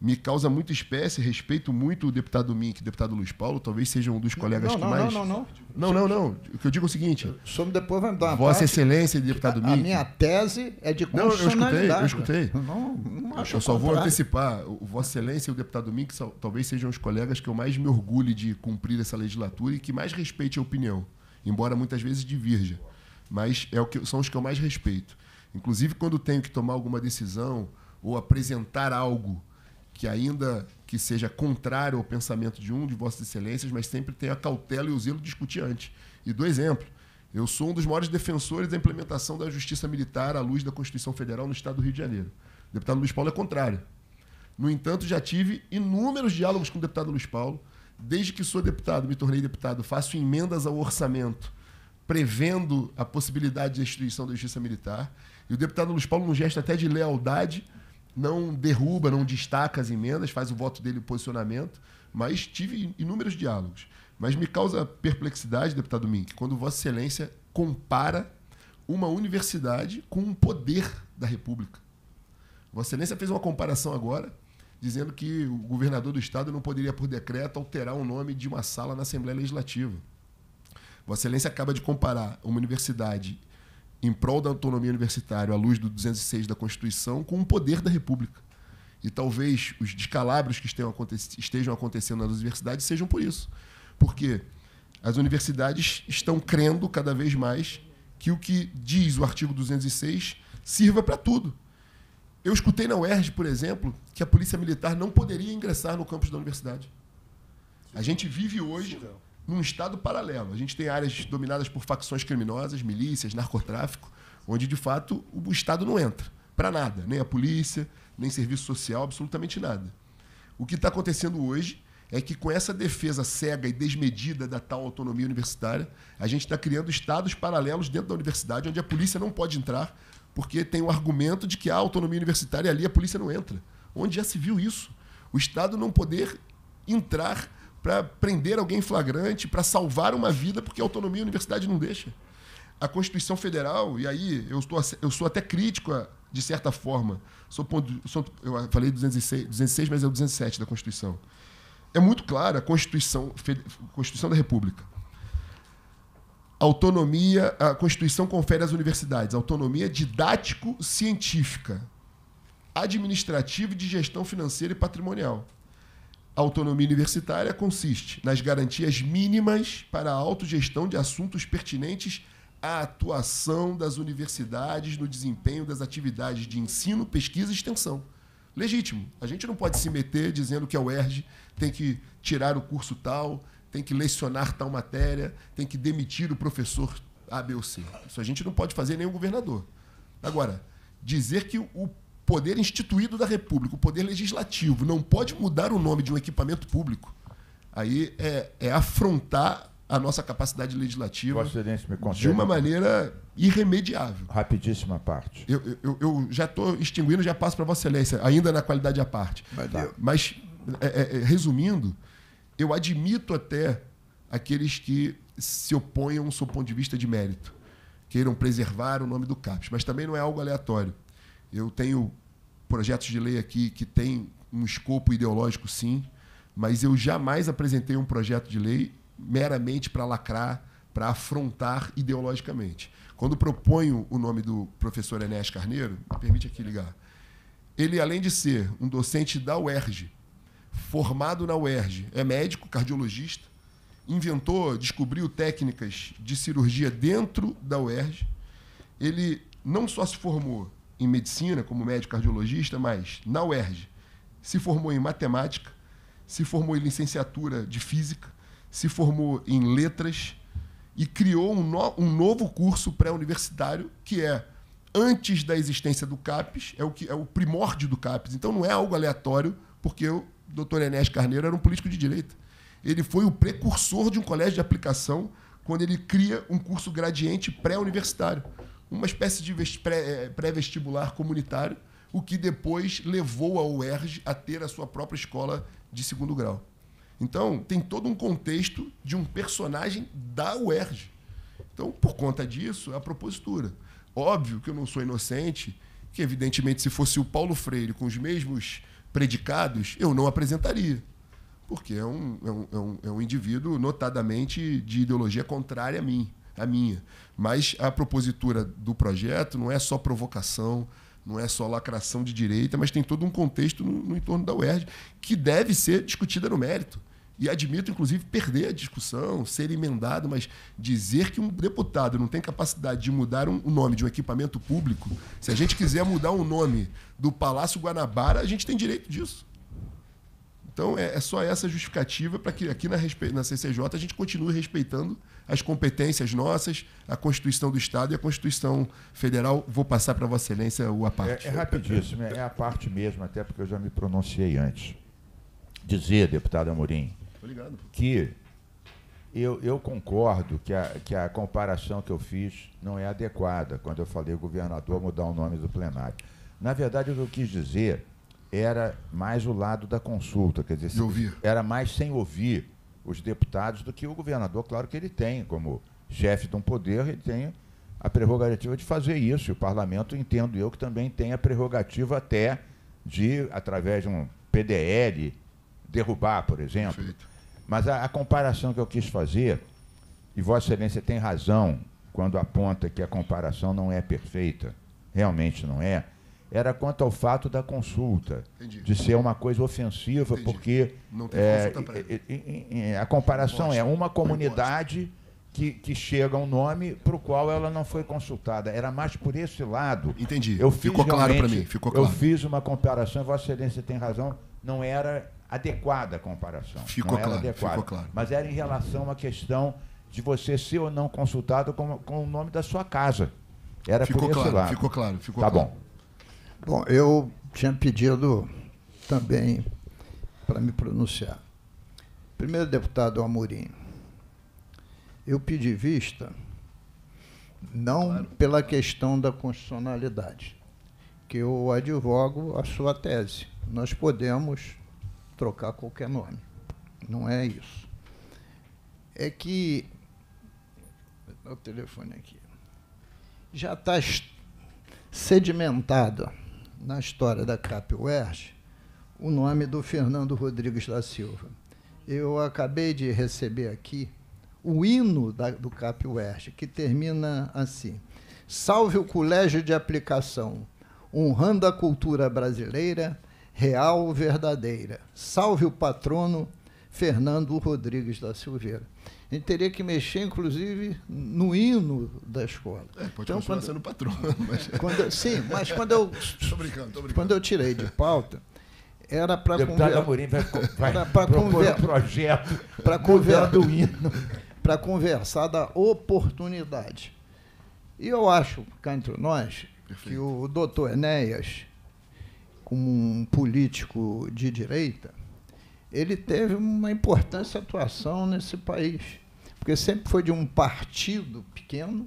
Me causa muita espécie, respeito muito o deputado Mink o deputado Luiz Paulo, talvez seja um dos colegas não, que não, mais. não, não, não. Não, não, não. O que eu digo é o seguinte: senhor depois vai me dar uma Vossa parte. Excelência, deputado A Mink. minha tese é de Não, eu escutei, constitucionalidade. eu escutei. Não, não acho Eu só vou antecipar. O Vossa Excelência e o deputado Mink talvez sejam os colegas que eu mais me orgulho de cumprir essa legislatura e que mais respeite a opinião, embora muitas vezes divirja. mas é o que, são os que eu mais respeito. Inclusive, quando tenho que tomar alguma decisão ou apresentar algo que ainda que seja contrário ao pensamento de um de vossas excelências, mas sempre tenha a cautela e o zelo de discutir antes. E do exemplo, eu sou um dos maiores defensores da implementação da justiça militar à luz da Constituição Federal no Estado do Rio de Janeiro. O deputado Luiz Paulo é contrário. No entanto, já tive inúmeros diálogos com o deputado Luiz Paulo. Desde que sou deputado, me tornei deputado, faço emendas ao orçamento, prevendo a possibilidade de instituição da justiça militar. E o deputado Luiz Paulo, num gesto até de lealdade, não derruba, não destaca as emendas, faz o voto dele o posicionamento, mas tive inúmeros diálogos. Mas me causa perplexidade, deputado Mink, quando Vossa Excelência compara uma universidade com um poder da República. Vossa Excelência fez uma comparação agora, dizendo que o governador do estado não poderia, por decreto, alterar o nome de uma sala na Assembleia Legislativa. Vossa Excelência acaba de comparar uma universidade em prol da autonomia universitária, à luz do 206 da Constituição, com o poder da República. E talvez os descalabros que estejam acontecendo nas universidades sejam por isso. Porque as universidades estão crendo cada vez mais que o que diz o artigo 206 sirva para tudo. Eu escutei na UERJ, por exemplo, que a polícia militar não poderia ingressar no campus da universidade. A gente vive hoje num estado paralelo. A gente tem áreas dominadas por facções criminosas, milícias, narcotráfico, onde de fato o Estado não entra para nada, nem a polícia, nem serviço social, absolutamente nada. O que está acontecendo hoje é que com essa defesa cega e desmedida da tal autonomia universitária, a gente está criando estados paralelos dentro da universidade, onde a polícia não pode entrar, porque tem o argumento de que há autonomia universitária e ali a polícia não entra. Onde já se viu isso? O Estado não poder entrar para prender alguém flagrante, para salvar uma vida, porque a autonomia da universidade não deixa. A Constituição Federal, e aí eu, estou, eu sou até crítico, de certa forma, sou, sou, eu falei 206, 206, mas é o 207 da Constituição é muito clara a Constituição, Constituição da República. Autonomia, a Constituição confere às universidades autonomia didático-científica, administrativa e de gestão financeira e patrimonial. A autonomia universitária consiste nas garantias mínimas para a autogestão de assuntos pertinentes à atuação das universidades no desempenho das atividades de ensino, pesquisa e extensão legítimo. A gente não pode se meter dizendo que a UERJ tem que tirar o curso tal, tem que lecionar tal matéria, tem que demitir o professor A, B ou C. Isso a gente não pode fazer nem o governador. Agora, dizer que o poder instituído da República, o poder legislativo, não pode mudar o nome de um equipamento público, aí é, é afrontar a nossa capacidade legislativa de uma maneira irremediável. Rapidíssima parte. Eu, eu, eu já estou extinguindo, já passo para Vossa Excelência, ainda na qualidade à parte. Tá. Mas, é, é, é, resumindo, eu admito até aqueles que se oponham sob ponto de vista de mérito, queiram preservar o nome do CAPES, mas também não é algo aleatório. Eu tenho projetos de lei aqui que têm um escopo ideológico, sim, mas eu jamais apresentei um projeto de lei meramente para lacrar, para afrontar ideologicamente. Quando proponho o nome do professor Enéas Carneiro, permite aqui ligar, ele, além de ser um docente da UERJ, formado na UERJ, é médico, cardiologista, inventou, descobriu técnicas de cirurgia dentro da UERJ. Ele não só se formou em medicina como médico cardiologista, mas na UERJ se formou em matemática, se formou em licenciatura de física, se formou em letras e criou um, no, um novo curso pré-universitário que é antes da existência do CAPES, é o, que, é o primórdio do CAPES. Então não é algo aleatório, porque o doutor Enéas Carneiro era um político de direita. Ele foi o precursor de um colégio de aplicação quando ele cria um curso gradiente pré-universitário, uma espécie de eh, pré-vestibular comunitário, o que depois levou a UERJ a ter a sua própria escola de segundo grau. Então, tem todo um contexto de um personagem da UERJ. Então, por conta disso, a propositura. Óbvio que eu não sou inocente, que evidentemente se fosse o Paulo Freire com os mesmos predicados, eu não apresentaria. Porque é um, é um, é um, é um indivíduo notadamente de ideologia contrária a mim, a minha. Mas a propositura do projeto não é só provocação, não é só lacração de direita, mas tem todo um contexto no, no entorno da UERJ que deve ser discutida no mérito. e admito, inclusive, perder a discussão, ser emendado, mas dizer que um deputado não tem capacidade de mudar um, o nome de um equipamento público, se a gente quiser mudar o nome do Palácio Guanabara, a gente tem direito disso. Então, é, é só essa justificativa para que aqui na, na CCJ a gente continue respeitando as competências nossas, a Constituição do Estado e a Constituição Federal. Vou passar para Vossa Excelência o a parte. É, é rapidíssimo, é a parte mesmo, até porque eu já me pronunciei antes. Dizer, deputado Amorim, que eu, eu concordo que a, que a comparação que eu fiz não é adequada quando eu falei o governador mudar o nome do plenário. Na verdade, o que eu quis dizer era mais o lado da consulta, quer dizer, era mais sem ouvir os deputados do que o governador, claro que ele tem, como chefe de um poder, ele tem a prerrogativa de fazer isso. E o parlamento, entendo eu, que também tem a prerrogativa até de, através de um PDL, derrubar, por exemplo. Perfeito. Mas a, a comparação que eu quis fazer, e Vossa Excelência tem razão quando aponta que a comparação não é perfeita, realmente não é, era quanto ao fato da consulta, Entendi. de ser uma coisa ofensiva, Entendi. porque é, a comparação é uma comunidade que, que chega a um nome para o qual ela não foi consultada. Era mais por esse lado. Entendi. Eu Ficou claro para mim. Ficou claro. Eu fiz uma comparação, Vossa Excelência tem razão, não era adequada a comparação. Ficou claro, adequada, ficou claro. Mas era em relação à questão de você ser ou não consultado com, com o nome da sua casa. Era ficou por esse claro, lado. Ficou claro, ficou tá claro. bom. Bom, eu tinha pedido também para me pronunciar. Primeiro deputado Amorim, eu pedi vista não claro. pela questão da constitucionalidade, que eu advogo a sua tese. Nós podemos trocar qualquer nome. Não é isso. É que. O telefone aqui. Já está sedimentado na história da CAP-UERJ o nome do Fernando Rodrigues da Silva. Eu acabei de receber aqui o hino da, do CAP-UERJ, que termina assim: Salve o colégio de aplicação, honrando a cultura brasileira, real verdadeira. Salve o patrono Fernando Rodrigues da Silveira. A gente teria que mexer, inclusive, no hino da escola. É, pode então, quando, sendo patrono. Mas... Quando, sim, mas quando eu, tô brincando, tô brincando. quando eu tirei de pauta, era para conversar. Amorim vai, vai era para conver... um projeto para conver... o hino. Para conversar da oportunidade. E eu acho, cá entre nós, Perfeito. que o doutor Enéas, como um político de direita, ele teve uma importante atuação nesse país, porque sempre foi de um partido pequeno,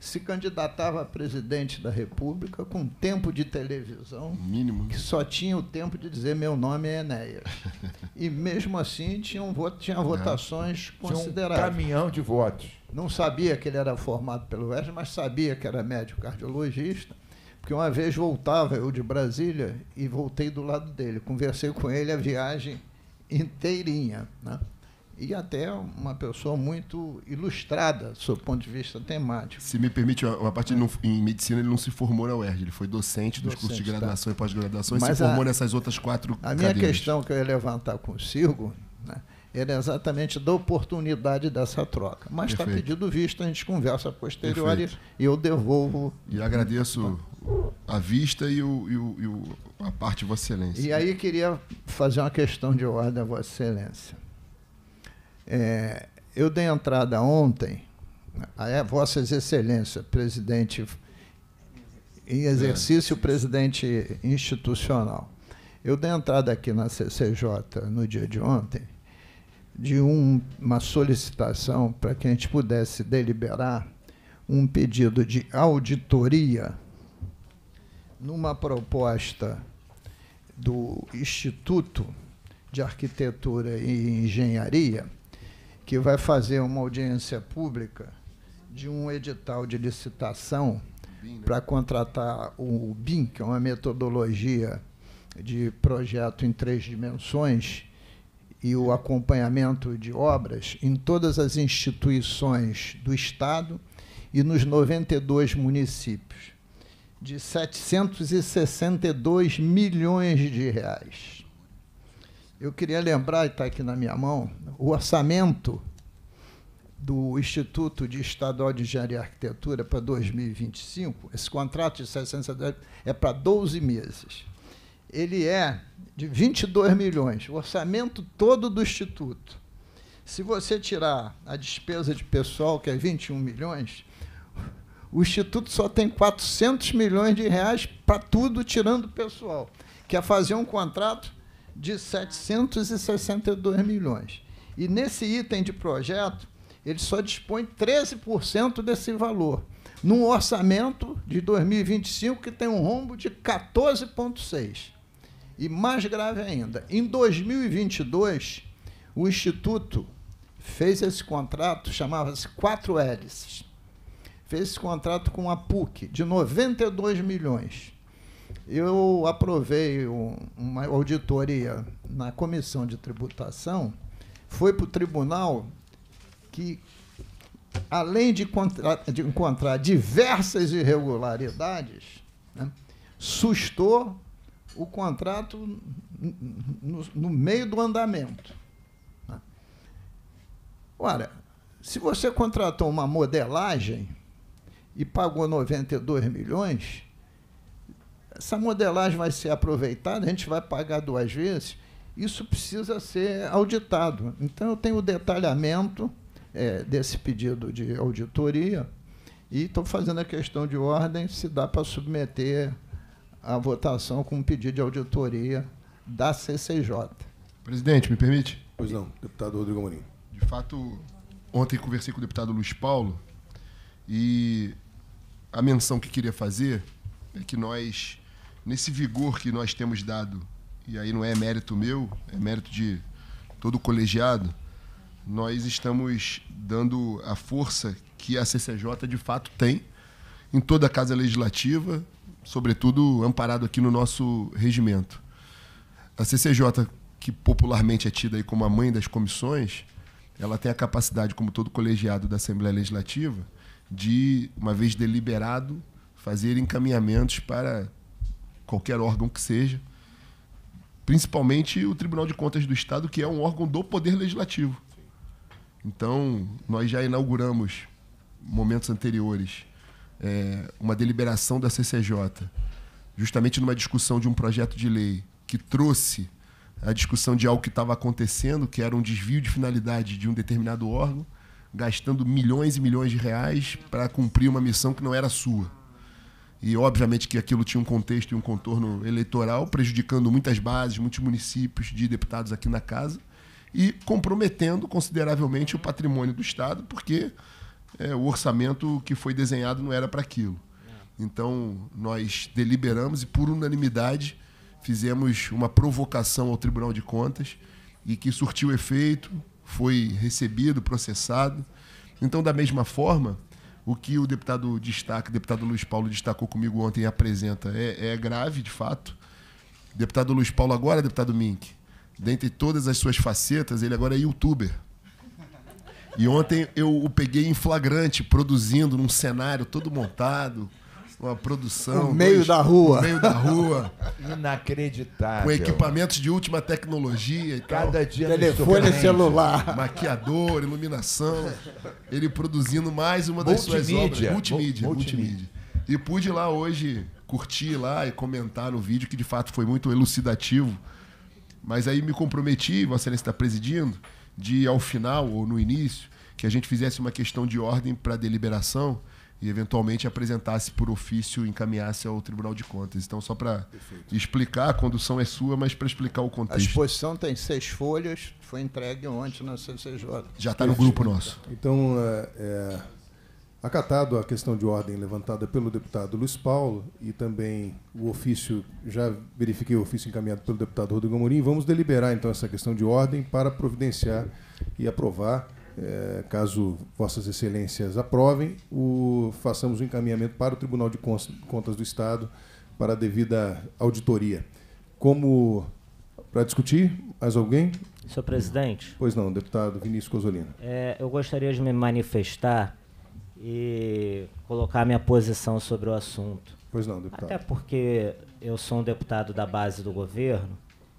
se candidatava a presidente da República com tempo de televisão, mínimo, que só tinha o tempo de dizer meu nome é Enéas. e mesmo assim tinha, um voto, tinha votações é. consideráveis. Tinha um caminhão de votos. Não sabia que ele era formado pelo Oeste, mas sabia que era médico cardiologista porque uma vez voltava eu de Brasília e voltei do lado dele. Conversei com ele a viagem inteirinha. Né? E até uma pessoa muito ilustrada, do ponto de vista temático. Se me permite, uma parte é. em medicina ele não se formou na UERJ, ele foi docente dos docente, cursos de tá. graduação tá. e pós-graduação e se formou a, nessas outras quatro A minha questão que eu ia levantar consigo né, era exatamente da oportunidade dessa troca. Mas está pedido visto, a gente conversa posterior e eu devolvo. E agradeço a vista e, o, e, o, e o, a parte de Vossa Excelência. E aí queria fazer uma questão de ordem a Vossa Excelência. É, eu dei entrada ontem, a Vossa Excelência, presidente em exercício, é. presidente institucional. Eu dei entrada aqui na CCJ no dia de ontem de um, uma solicitação para que a gente pudesse deliberar um pedido de auditoria numa proposta do Instituto de Arquitetura e Engenharia, que vai fazer uma audiência pública de um edital de licitação para contratar o BIM, que é uma metodologia de projeto em três dimensões, e o acompanhamento de obras em todas as instituições do Estado e nos 92 municípios de 762 milhões de reais. eu queria lembrar, está aqui na minha mão, o orçamento do Instituto de Estadual de Engenharia e Arquitetura para 2025, esse contrato de 610 é para 12 meses. Ele é de 22 milhões, o orçamento todo do Instituto. Se você tirar a despesa de pessoal, que é 21 milhões, o Instituto só tem 400 milhões de reais para tudo, tirando o pessoal, que é fazer um contrato de 762 milhões. E nesse item de projeto, ele só dispõe 13% desse valor, num orçamento de 2025 que tem um rombo de 14,6%. E mais grave ainda, em 2022, o Instituto fez esse contrato, chamava-se 4 hélices. Fez esse contrato com a PUC, de 92 milhões. Eu aprovei uma auditoria na comissão de tributação, foi para o tribunal que, além de, de encontrar diversas irregularidades, né, sustou o contrato no, no meio do andamento. Né. Ora, se você contratou uma modelagem e pagou 92 milhões, essa modelagem vai ser aproveitada, a gente vai pagar duas vezes, isso precisa ser auditado. Então, eu tenho o detalhamento é, desse pedido de auditoria e estou fazendo a questão de ordem se dá para submeter a votação com um pedido de auditoria da CCJ. Presidente, me permite? Pois não, deputado Rodrigo Amorim. De fato, ontem conversei com o deputado Luiz Paulo e a menção que queria fazer é que nós, nesse vigor que nós temos dado, e aí não é mérito meu, é mérito de todo o colegiado, nós estamos dando a força que a CCJ de fato tem em toda a Casa Legislativa, sobretudo amparado aqui no nosso regimento. A CCJ, que popularmente é tida aí como a mãe das comissões, ela tem a capacidade, como todo colegiado da Assembleia Legislativa, de, uma vez deliberado, fazer encaminhamentos para qualquer órgão que seja, principalmente o Tribunal de Contas do Estado, que é um órgão do Poder Legislativo. Então, nós já inauguramos, momentos anteriores, é, uma deliberação da CCJ, justamente numa discussão de um projeto de lei que trouxe a discussão de algo que estava acontecendo, que era um desvio de finalidade de um determinado órgão, gastando milhões e milhões de reais para cumprir uma missão que não era sua. E, obviamente, que aquilo tinha um contexto e um contorno eleitoral, prejudicando muitas bases, muitos municípios de deputados aqui na casa e comprometendo consideravelmente o patrimônio do Estado, porque é, o orçamento que foi desenhado não era para aquilo. Então, nós deliberamos e, por unanimidade, fizemos uma provocação ao Tribunal de Contas e que surtiu efeito, foi recebido, processado. Então, da mesma forma, o que o deputado destaca, o deputado Luiz Paulo destacou comigo ontem e apresenta é, é grave, de fato. Deputado Luiz Paulo agora, deputado Mink, dentre todas as suas facetas, ele agora é youtuber. E ontem eu o peguei em flagrante, produzindo num cenário todo montado, uma produção. No meio dois, da rua. No meio da rua. Inacreditável. Com equipamentos de última tecnologia e Cada tal. dia Telefone celular. Maquiador, iluminação. Ele produzindo mais uma das suas obras. Multimídia. Multimídia. E pude lá hoje curtir lá e comentar no vídeo, que de fato foi muito elucidativo mas aí me comprometi, Vossa Excelência está presidindo, de ao final ou no início, que a gente fizesse uma questão de ordem para deliberação e eventualmente apresentasse por ofício, encaminhasse ao Tribunal de Contas. Então, só para explicar, a condução é sua, mas para explicar o contexto. A exposição tem seis folhas, foi entregue ontem na CCJ. Já está no grupo nosso. Então, é, é Acatado a questão de ordem levantada pelo deputado Luiz Paulo e também o ofício, já verifiquei o ofício encaminhado pelo deputado Rodrigo Amorim, vamos deliberar então essa questão de ordem para providenciar e aprovar, é, caso Vossas Excelências aprovem, o, façamos o encaminhamento para o Tribunal de Contas do Estado para a devida auditoria. Como para discutir, mais alguém? Senhor presidente. Pois não, deputado Vinícius Cosolino. É, eu gostaria de me manifestar e colocar minha posição sobre o assunto. Pois não, deputado. Até porque eu sou um deputado da base do governo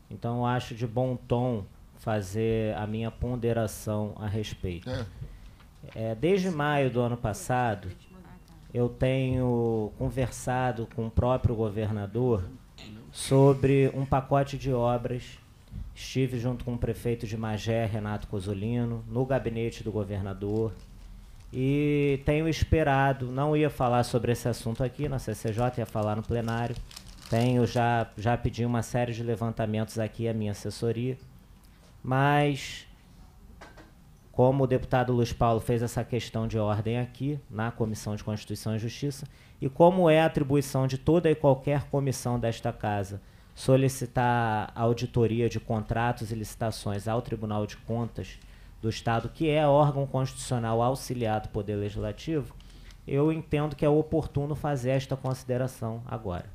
Então, acho de bom tom fazer a minha ponderação a respeito. É. É, desde maio do ano passado, eu tenho conversado com o próprio governador sobre um pacote de obras. Estive junto com o prefeito de Magé, Renato Cosolino, no gabinete do governador. E tenho esperado, não ia falar sobre esse assunto aqui na CCJ, ia falar no plenário. Tenho já, já pedi uma série de levantamentos aqui à minha assessoria. Mas como o deputado Luiz Paulo fez essa questão de ordem aqui, na Comissão de Constituição e Justiça, e como é a atribuição de toda e qualquer comissão desta Casa solicitar auditoria de contratos e licitações ao Tribunal de Contas do Estado, que é órgão constitucional auxiliar do Poder Legislativo, eu entendo que é oportuno fazer esta consideração agora.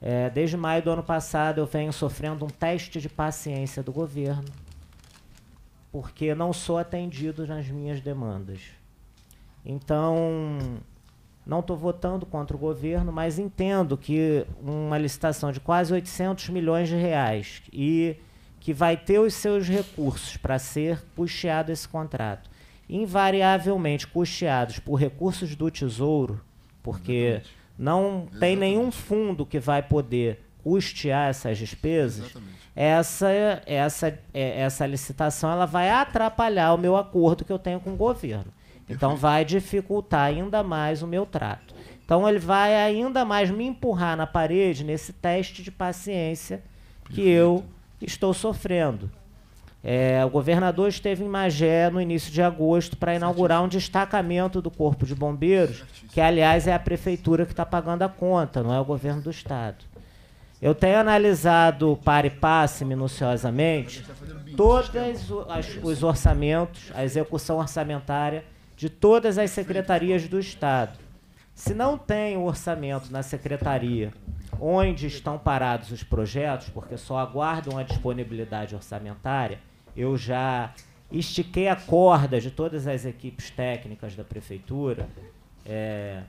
É, desde maio do ano passado, eu venho sofrendo um teste de paciência do governo porque não sou atendido nas minhas demandas. Então, não estou votando contra o governo, mas entendo que uma licitação de quase 800 milhões de reais e que vai ter os seus recursos para ser custeado esse contrato, invariavelmente custeados por recursos do Tesouro, porque Exatamente. não Exatamente. tem nenhum fundo que vai poder custear essas despesas. Exatamente essa, essa, é, essa licitação ela vai atrapalhar o meu acordo que eu tenho com o governo. Então vai dificultar ainda mais o meu trato. Então ele vai ainda mais me empurrar na parede nesse teste de paciência que Perfeito. eu estou sofrendo. É, o governador esteve em Magé no início de agosto para inaugurar um destacamento do Corpo de Bombeiros, que aliás é a prefeitura que está pagando a conta, não é o governo do estado. Eu tenho analisado para e passe minuciosamente todos os orçamentos, a execução orçamentária de todas as secretarias do Estado. Se não tem o orçamento na secretaria onde estão parados os projetos, porque só aguardam a disponibilidade orçamentária, eu já estiquei a corda de todas as equipes técnicas da prefeitura é,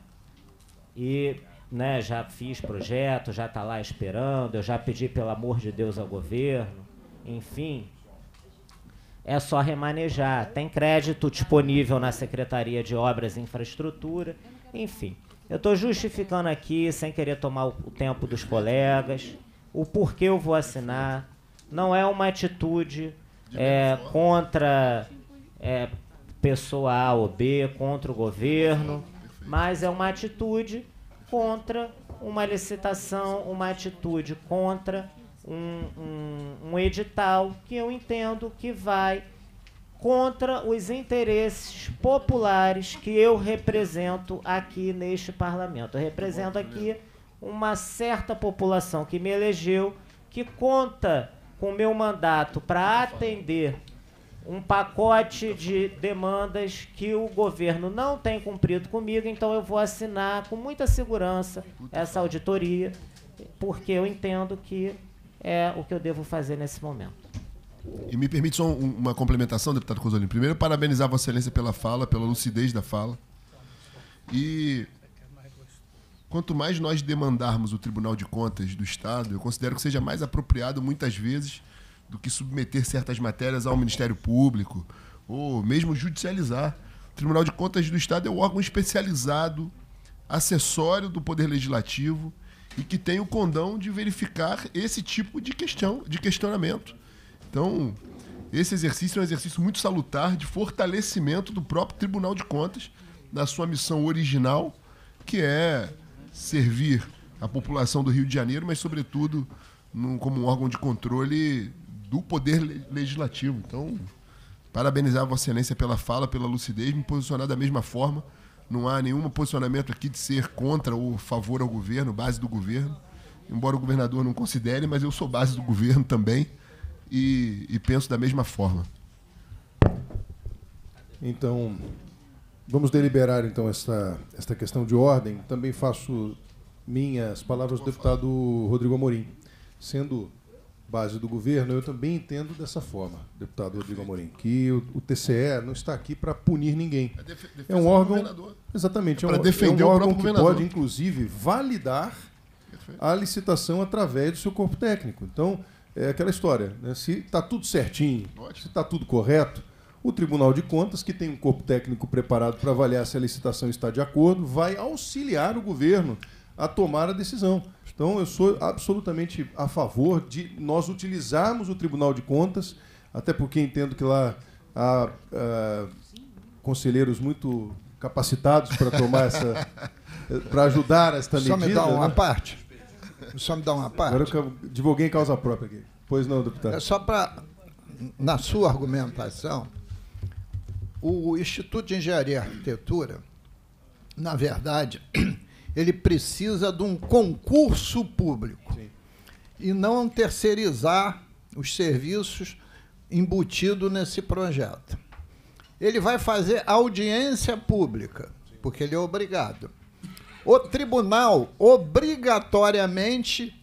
e né, já fiz projeto, já está lá esperando, eu já pedi pelo amor de Deus ao governo, enfim. É só remanejar. Tem crédito disponível na Secretaria de Obras e Infraestrutura, enfim. Eu estou justificando aqui, sem querer tomar o tempo dos colegas, o porquê eu vou assinar. Não é uma atitude é, contra é, pessoa A ou B, contra o governo, mas é uma atitude contra uma licitação, uma atitude contra um, um, um edital que eu entendo que vai contra os interesses populares que eu represento aqui neste parlamento. Eu represento aqui uma certa população que me elegeu, que conta com meu mandato para atender um pacote de demandas que o governo não tem cumprido comigo, então eu vou assinar com muita segurança essa auditoria, porque eu entendo que é o que eu devo fazer nesse momento. E me permite só uma complementação, deputado Cosolino. Primeiro, parabenizar Vossa Excelência pela fala, pela lucidez da fala. E quanto mais nós demandarmos o Tribunal de Contas do Estado, eu considero que seja mais apropriado, muitas vezes, do que submeter certas matérias ao Ministério Público ou mesmo judicializar. O Tribunal de Contas do Estado é um órgão especializado, acessório do Poder Legislativo e que tem o condão de verificar esse tipo de questão, de questionamento. Então, esse exercício é um exercício muito salutar de fortalecimento do próprio Tribunal de Contas na sua missão original, que é servir a população do Rio de Janeiro, mas sobretudo num, como um órgão de controle do Poder Legislativo. Então, parabenizar Vossa Excelência pela fala, pela lucidez, me posicionar da mesma forma. Não há nenhum posicionamento aqui de ser contra ou favor ao governo, base do governo. Embora o governador não considere, mas eu sou base do governo também e, e penso da mesma forma. Então, vamos deliberar então esta, esta questão de ordem. Também faço minhas palavras do deputado Rodrigo Amorim, sendo base do governo, eu também entendo dessa forma, deputado Rodrigo Amorim, que o, o TCE não está aqui para punir ninguém. É, é um órgão. Exatamente, é, é, um, defender é um órgão que pode, inclusive, validar a licitação através do seu corpo técnico. Então, é aquela história. Né? Se está tudo certinho, se está tudo correto, o Tribunal de Contas, que tem um corpo técnico preparado para avaliar se a licitação está de acordo, vai auxiliar o governo a tomar a decisão. Então, eu sou absolutamente a favor de nós utilizarmos o Tribunal de Contas, até porque entendo que lá há uh, conselheiros muito capacitados para tomar essa. para ajudar esta medida. Só me dá uma né? parte. Só me dá uma parte. Agora eu divulguei em causa própria aqui. Pois não, deputado. É só para. Na sua argumentação, o Instituto de Engenharia e Arquitetura, na verdade, ele precisa de um concurso público Sim. e não terceirizar os serviços embutidos nesse projeto. Ele vai fazer audiência pública, porque ele é obrigado. O tribunal obrigatoriamente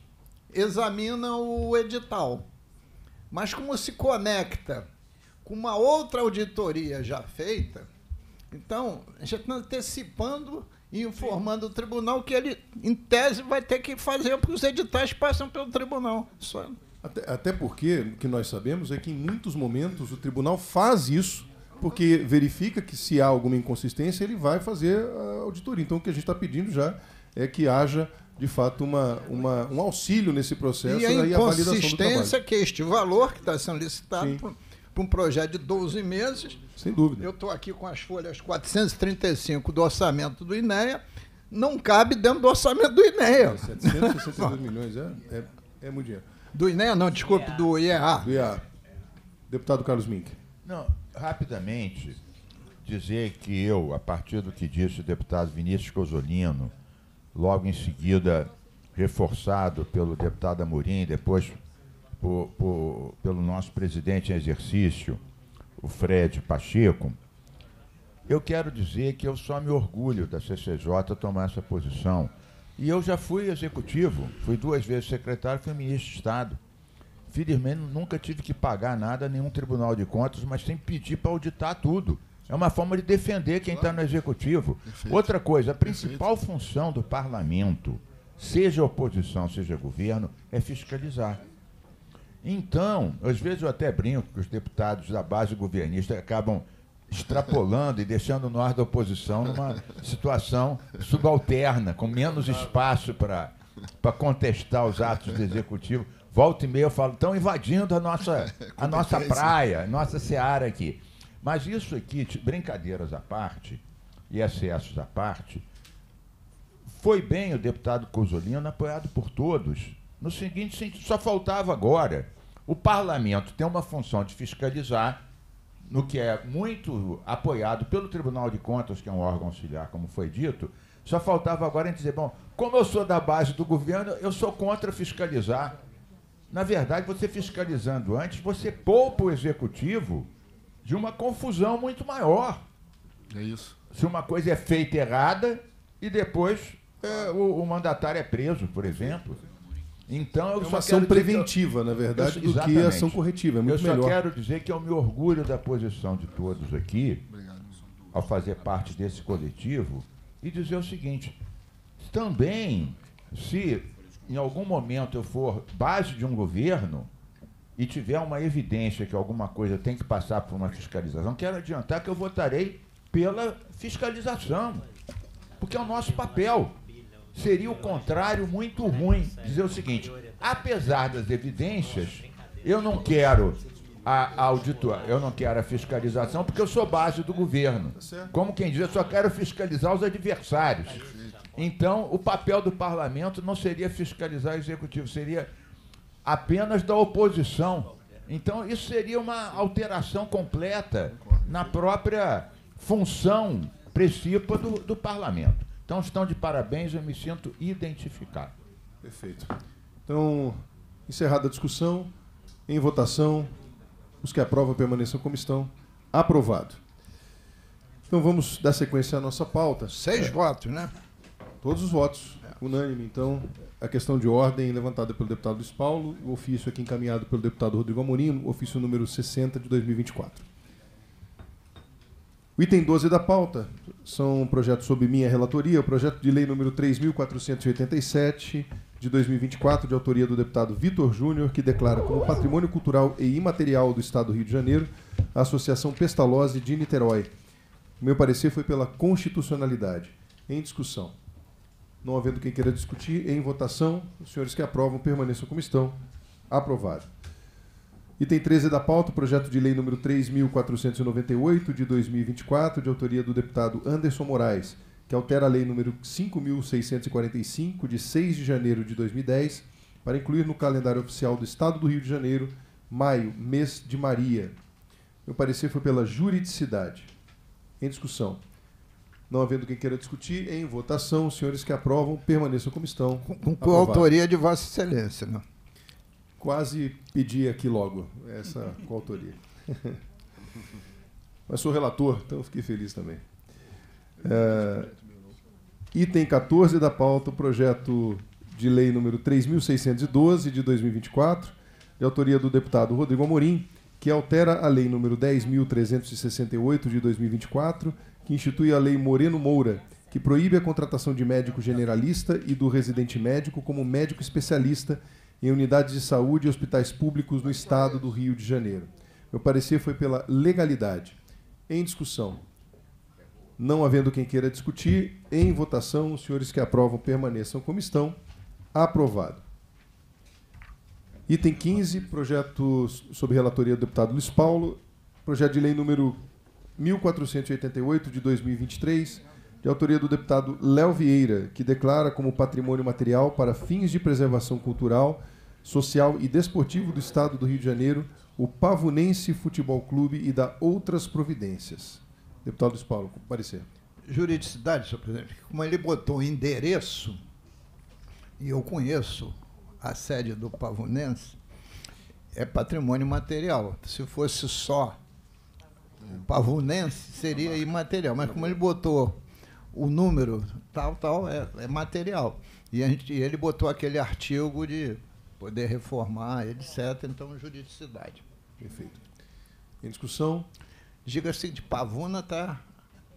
examina o edital. Mas como se conecta com uma outra auditoria já feita, então a gente está antecipando e informando o tribunal que ele, em tese, vai ter que fazer, porque os editais passam pelo tribunal. Só... Até, até porque o que nós sabemos é que em muitos momentos o tribunal faz isso, porque verifica que se há alguma inconsistência, ele vai fazer a auditoria. Então o que a gente está pedindo já é que haja de fato uma, uma, um auxílio nesse processo e a inconsistência que é este valor que está sendo licitado para um projeto de 12 meses. Sem dúvida. Eu estou aqui com as folhas 435 do orçamento do INEA, não cabe dentro do orçamento do INEA. 762 milhões, é, é, é muito dinheiro. Do INEA, não, desculpe, do IEA. Do IEA. Deputado Carlos Mink. Não, rapidamente, dizer que eu, a partir do que disse o deputado Vinícius Cosolino, logo em seguida reforçado pelo deputado Amorim, depois por, por, pelo nosso presidente em exercício, o Fred Pacheco, eu quero dizer que eu só me orgulho da CCJ tomar essa posição. E eu já fui executivo, fui duas vezes secretário, fui ministro de Estado. Felizmente nunca tive que pagar nada a nenhum tribunal de contas, mas sem pedir para auditar tudo. É uma forma de defender quem está no executivo. Perfeito. Outra coisa, a principal Perfeito. função do parlamento, seja oposição, seja governo, é fiscalizar. Então, às vezes eu até brinco que os deputados da base governista acabam extrapolando e deixando nós da oposição numa situação subalterna, com menos espaço para contestar os atos do executivo. Volta e meia eu falo, estão invadindo a nossa, a nossa praia, a nossa seara aqui. Mas isso aqui, brincadeiras à parte e excessos à parte, foi bem o deputado Cosolino apoiado por todos no seguinte sentido, só faltava agora. O parlamento tem uma função de fiscalizar, no que é muito apoiado pelo Tribunal de Contas, que é um órgão auxiliar, como foi dito, só faltava agora a gente dizer, bom, como eu sou da base do governo, eu sou contra fiscalizar. Na verdade, você fiscalizando antes, você poupa o executivo de uma confusão muito maior. É isso. Se uma coisa é feita errada e depois é, o, o mandatário é preso, por exemplo. Então, eu é uma ação preventiva, eu, na verdade, eu, do que ação corretiva. É muito eu só melhor. quero dizer que eu me orgulho da posição de todos aqui, ao fazer parte desse coletivo, e dizer o seguinte: também, se em algum momento eu for base de um governo e tiver uma evidência que alguma coisa tem que passar por uma fiscalização, quero adiantar que eu votarei pela fiscalização, porque é o nosso papel seria o contrário muito ruim. Dizer o seguinte: apesar das evidências, eu não quero a, auditor, eu não quero a fiscalização porque eu sou base do governo. Como quem diz, eu só quero fiscalizar os adversários. Então, o papel do parlamento não seria fiscalizar o executivo, seria apenas da oposição. Então, isso seria uma alteração completa na própria função principal do, do parlamento. Então estão de parabéns, eu me sinto identificado. Perfeito. Então, encerrada a discussão, em votação, os que aprovam permaneçam como estão. Aprovado. Então vamos dar sequência à nossa pauta. Seis é. votos, né? Todos os votos. Unânime, então, a questão de ordem levantada pelo deputado Luiz Paulo, o ofício aqui encaminhado pelo deputado Rodrigo Amorim, ofício número 60 de 2024. O item 12 da pauta são projetos sob minha relatoria, o projeto de lei número 3.487, de 2024, de autoria do deputado Vitor Júnior, que declara como patrimônio cultural e imaterial do Estado do Rio de Janeiro a Associação Pestalozzi de Niterói. O meu parecer foi pela constitucionalidade. Em discussão. Não havendo quem queira discutir, em votação, os senhores que aprovam permaneçam como estão. Aprovado. Item 13 da pauta, projeto de lei número 3.498, de 2024, de autoria do deputado Anderson Moraes, que altera a lei número 5.645, de 6 de janeiro de 2010, para incluir no calendário oficial do Estado do Rio de Janeiro, maio, mês de Maria. Meu parecer foi pela juridicidade. Em discussão. Não havendo quem queira discutir, em votação, os senhores que aprovam permaneçam como estão. Com coautoria de Vossa Excelência, né? Quase pedi aqui logo essa coautoria. Mas sou relator, então fiquei feliz também. É, item 14 da pauta, o projeto de lei número 3.612 de 2024, de autoria do deputado Rodrigo Amorim, que altera a lei número 10.368 de 2024, que institui a lei Moreno Moura, que proíbe a contratação de médico generalista e do residente médico como médico especialista em unidades de saúde e hospitais públicos no estado do Rio de Janeiro. Meu parecer foi pela legalidade. Em discussão. Não havendo quem queira discutir, em votação, os senhores que aprovam permaneçam como estão. Aprovado. Item 15, projeto sob relatoria do deputado Luiz Paulo, projeto de lei número 1488 de 2023, de autoria do deputado Léo Vieira, que declara como patrimônio material para fins de preservação cultural, social e desportivo do Estado do Rio de Janeiro o Pavunense Futebol Clube e da outras providências. Deputado Luiz Paulo, parecer. Juridicidade, senhor presidente. Como ele botou endereço, e eu conheço a sede do Pavunense, é patrimônio material. Se fosse só pavunense, seria imaterial. Mas como ele botou o número tal, tal, é, é material. E a gente, ele botou aquele artigo de poder reformar, etc. Então, juridicidade. Perfeito. Em discussão? Diga-se de Pavuna, tá?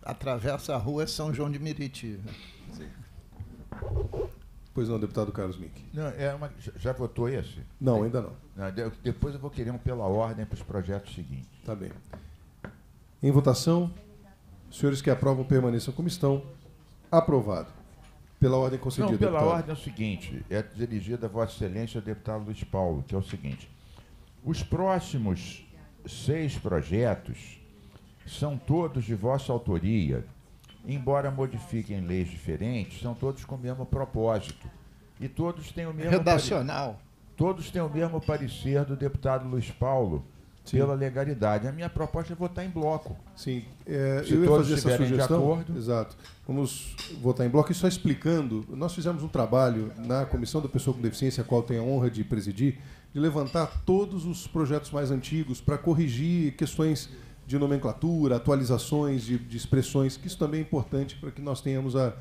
Atravessa a rua São João de Meriti. Sim. Pois não, deputado Carlos Mink. Não, é uma, já votou esse? Não, ainda não. não. Depois eu vou querer um pela ordem para os projetos seguintes. Tá bem. Em votação, os senhores que aprovam permaneçam como estão. Aprovado. Pela ordem concedida. Não, pela deputado. ordem é o seguinte: é dirigida a Vossa Excelência deputado Luiz Paulo, que é o seguinte. Os próximos seis projetos são todos de vossa autoria, embora modifiquem leis diferentes, são todos com o mesmo propósito. E todos têm o mesmo. Redacional. Todos têm o mesmo parecer do deputado Luiz Paulo Sim. pela legalidade. A minha proposta é votar em bloco. Sim, é, eu ia fazer essa sugestão. Exato. Vamos votar em bloco e só explicando. Nós fizemos um trabalho na Comissão da Pessoa com Deficiência, a qual tenho a honra de presidir, de levantar todos os projetos mais antigos para corrigir questões de nomenclatura, atualizações de, de, expressões, que isso também é importante para que nós tenhamos a,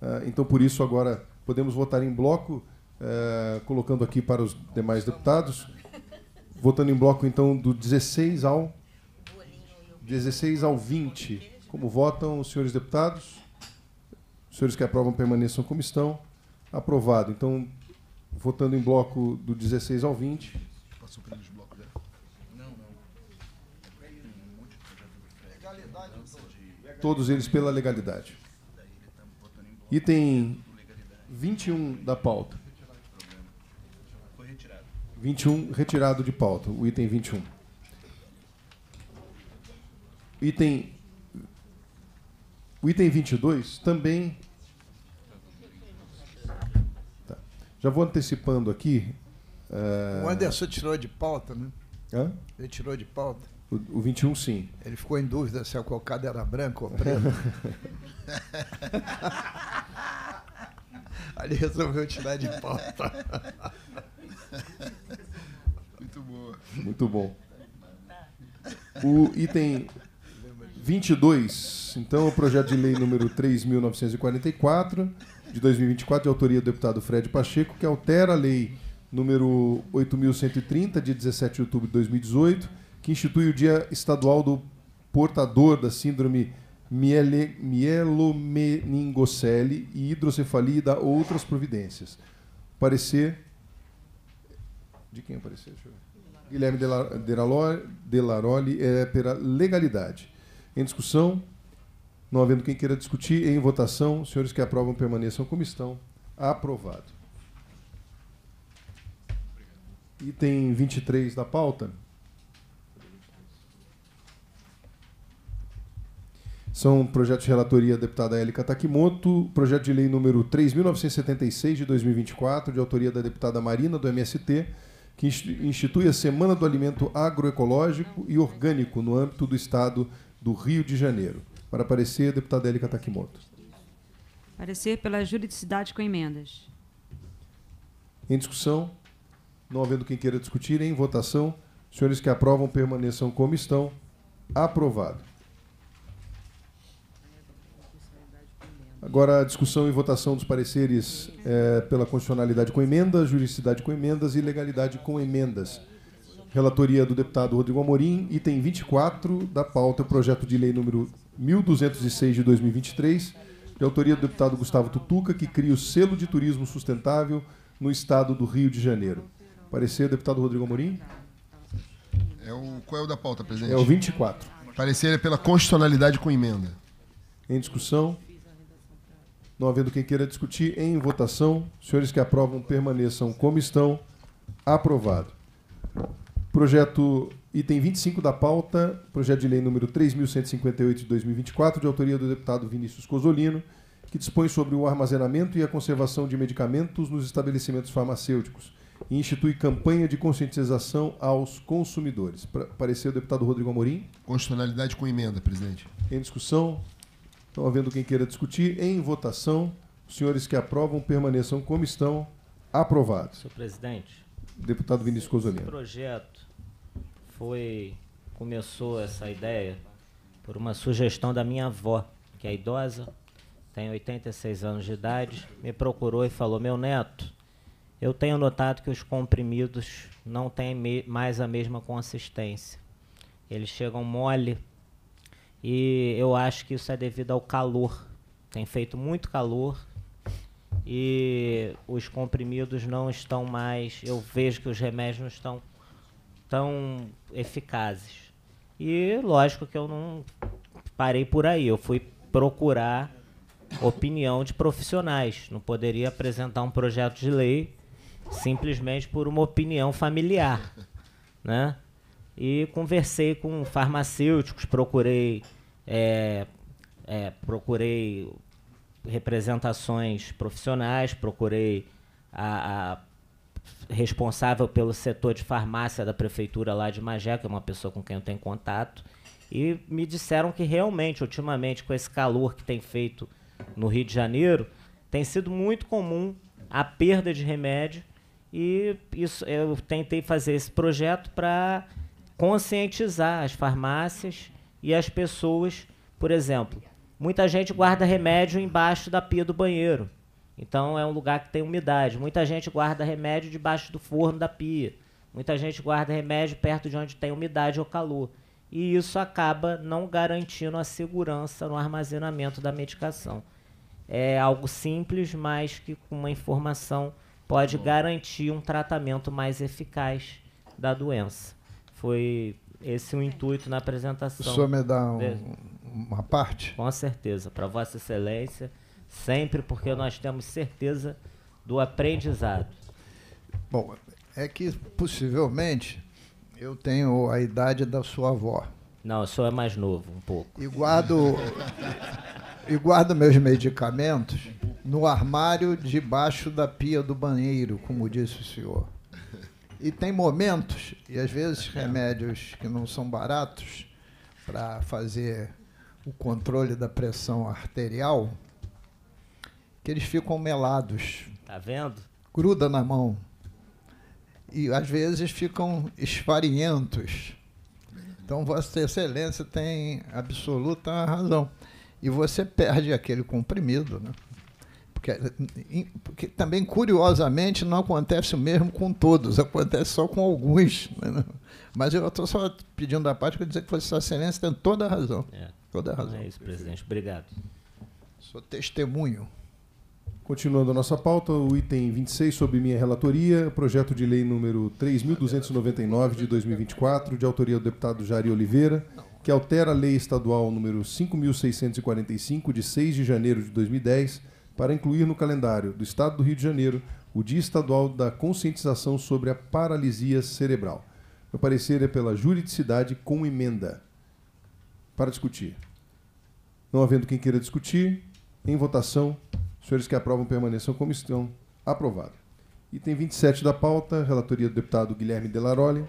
a, Então, por isso, agora podemos votar em bloco, é, colocando aqui para os demais deputados. Votando em bloco, então, do 16 ao. 16 ao 20. Como votam os senhores deputados? Os senhores que aprovam permaneçam como estão. Aprovado. Então, votando em bloco do 16 ao 20. Passou eles bloco já? Não, não. Todos eles pela legalidade. Item 21 da pauta. 21 retirado de pauta, o item 21. Item o item 22 também tá. Já vou antecipando aqui. Uh... O Anderson tirou de pauta, né? Hã? Ele tirou de pauta. O, o 21, sim. Ele ficou em dúvida se o cocado era branco ou preto. Aí ele resolveu tirar de pauta. Muito bom. O item 22, então, o projeto de lei número 3.944, de 2024, de autoria do deputado Fred Pacheco, que altera a lei número 8.130, de 17 de outubro de 2018, que institui o Dia Estadual do Portador da Síndrome Mielomeningocele e Hidrocefalia e dá outras providências. Parecer. De quem é parecer? Deixa eu ver. Guilherme Delaroli é pela legalidade. Em discussão, não havendo quem queira discutir, em votação, senhores que aprovam permaneçam como estão. Aprovado. Item 23 da pauta. São projetos de relatoria da deputada Élica Takimoto, projeto de lei número 3.976 de 2024, de autoria da deputada Marina, do MST, que institui a Semana do Alimento Agroecológico e Orgânico no âmbito do Estado do Rio de Janeiro. Para aparecer, deputada Élica Takimoto. Parecer pela juridicidade com emendas. Em discussão, não havendo quem queira discutir, em votação, senhores que aprovam permaneçam como estão. Aprovado. Agora a discussão e votação dos pareceres é, pela constitucionalidade com emendas, juridicidade com emendas e legalidade com emendas. Relatoria do deputado Rodrigo Amorim, item 24 da pauta, projeto de lei número 1206 de 2023, de autoria do deputado Gustavo Tutuca, que cria o selo de turismo sustentável no estado do Rio de Janeiro. Parecer, deputado Rodrigo Amorim? É o, qual é o da pauta, presidente? É o 24. Parecer é pela constitucionalidade com emenda. Em discussão? Não havendo quem queira discutir, em votação, senhores que aprovam permaneçam como estão. Aprovado. Projeto item 25 da pauta, projeto de lei número 3.158 de 2024, de autoria do deputado Vinícius Cosolino, que dispõe sobre o armazenamento e a conservação de medicamentos nos estabelecimentos farmacêuticos e institui campanha de conscientização aos consumidores. parecer o deputado Rodrigo Amorim. Constitucionalidade com emenda, presidente. Em discussão, não havendo quem queira discutir, em votação, os senhores que aprovam permaneçam como estão. Aprovados. Senhor presidente. Deputado Vinícius Cosolino. Esse projeto foi começou essa ideia por uma sugestão da minha avó, que é idosa, tem 86 anos de idade, me procurou e falou: "Meu neto, eu tenho notado que os comprimidos não têm mais a mesma consistência. Eles chegam mole e eu acho que isso é devido ao calor. Tem feito muito calor e os comprimidos não estão mais. Eu vejo que os remédios não estão tão eficazes. E lógico que eu não parei por aí. Eu fui procurar opinião de profissionais. Não poderia apresentar um projeto de lei simplesmente por uma opinião familiar, né? E conversei com farmacêuticos, procurei, é, é, procurei representações profissionais, procurei a, a, responsável pelo setor de farmácia da prefeitura lá de Magé, que é uma pessoa com quem eu tenho contato, e me disseram que realmente, ultimamente, com esse calor que tem feito no Rio de Janeiro, tem sido muito comum a perda de remédio e isso eu tentei fazer esse projeto para conscientizar as farmácias e as pessoas. Por exemplo, muita gente guarda remédio embaixo da pia do banheiro. Então é um lugar que tem umidade. Muita gente guarda remédio debaixo do forno da pia. Muita gente guarda remédio perto de onde tem umidade ou calor. E isso acaba não garantindo a segurança no armazenamento da medicação. É algo simples, mas que com uma informação pode garantir um tratamento mais eficaz da doença. Foi esse o intuito na apresentação. O senhor me dá um, uma parte? Com certeza, para Vossa Excelência, sempre, porque nós temos certeza do aprendizado. Bom, é que possivelmente eu tenho a idade da sua avó. Não, o senhor é mais novo, um pouco. E guardo, e guardo meus medicamentos no armário debaixo da pia do banheiro, como disse o senhor. E tem momentos, e às vezes remédios que não são baratos, para fazer o controle da pressão arterial, que eles ficam melados. Tá vendo? Gruda na mão. E às vezes ficam esfarinhentos. Então, Vossa Excelência tem absoluta razão. E você perde aquele comprimido, né? Porque, porque, também, curiosamente, não acontece o mesmo com todos, acontece só com alguns. Né? Mas eu estou só pedindo a parte para dizer que Vossa Excelência tem toda a razão. É. Toda a razão. É isso, presidente. Obrigado. Sou testemunho. Continuando a nossa pauta, o item 26 sobre minha relatoria, projeto de lei número 3.299 de 2024, de autoria do deputado Jari Oliveira, que altera a lei estadual número 5.645 de 6 de janeiro de 2010 para incluir no calendário do Estado do Rio de Janeiro o Dia Estadual da Conscientização sobre a Paralisia Cerebral. Meu parecer é pela juridicidade com emenda. Para discutir. Não havendo quem queira discutir, em votação, senhores que aprovam permaneçam como estão. Aprovado. Item 27 da pauta, relatoria do deputado Guilherme Delaroli.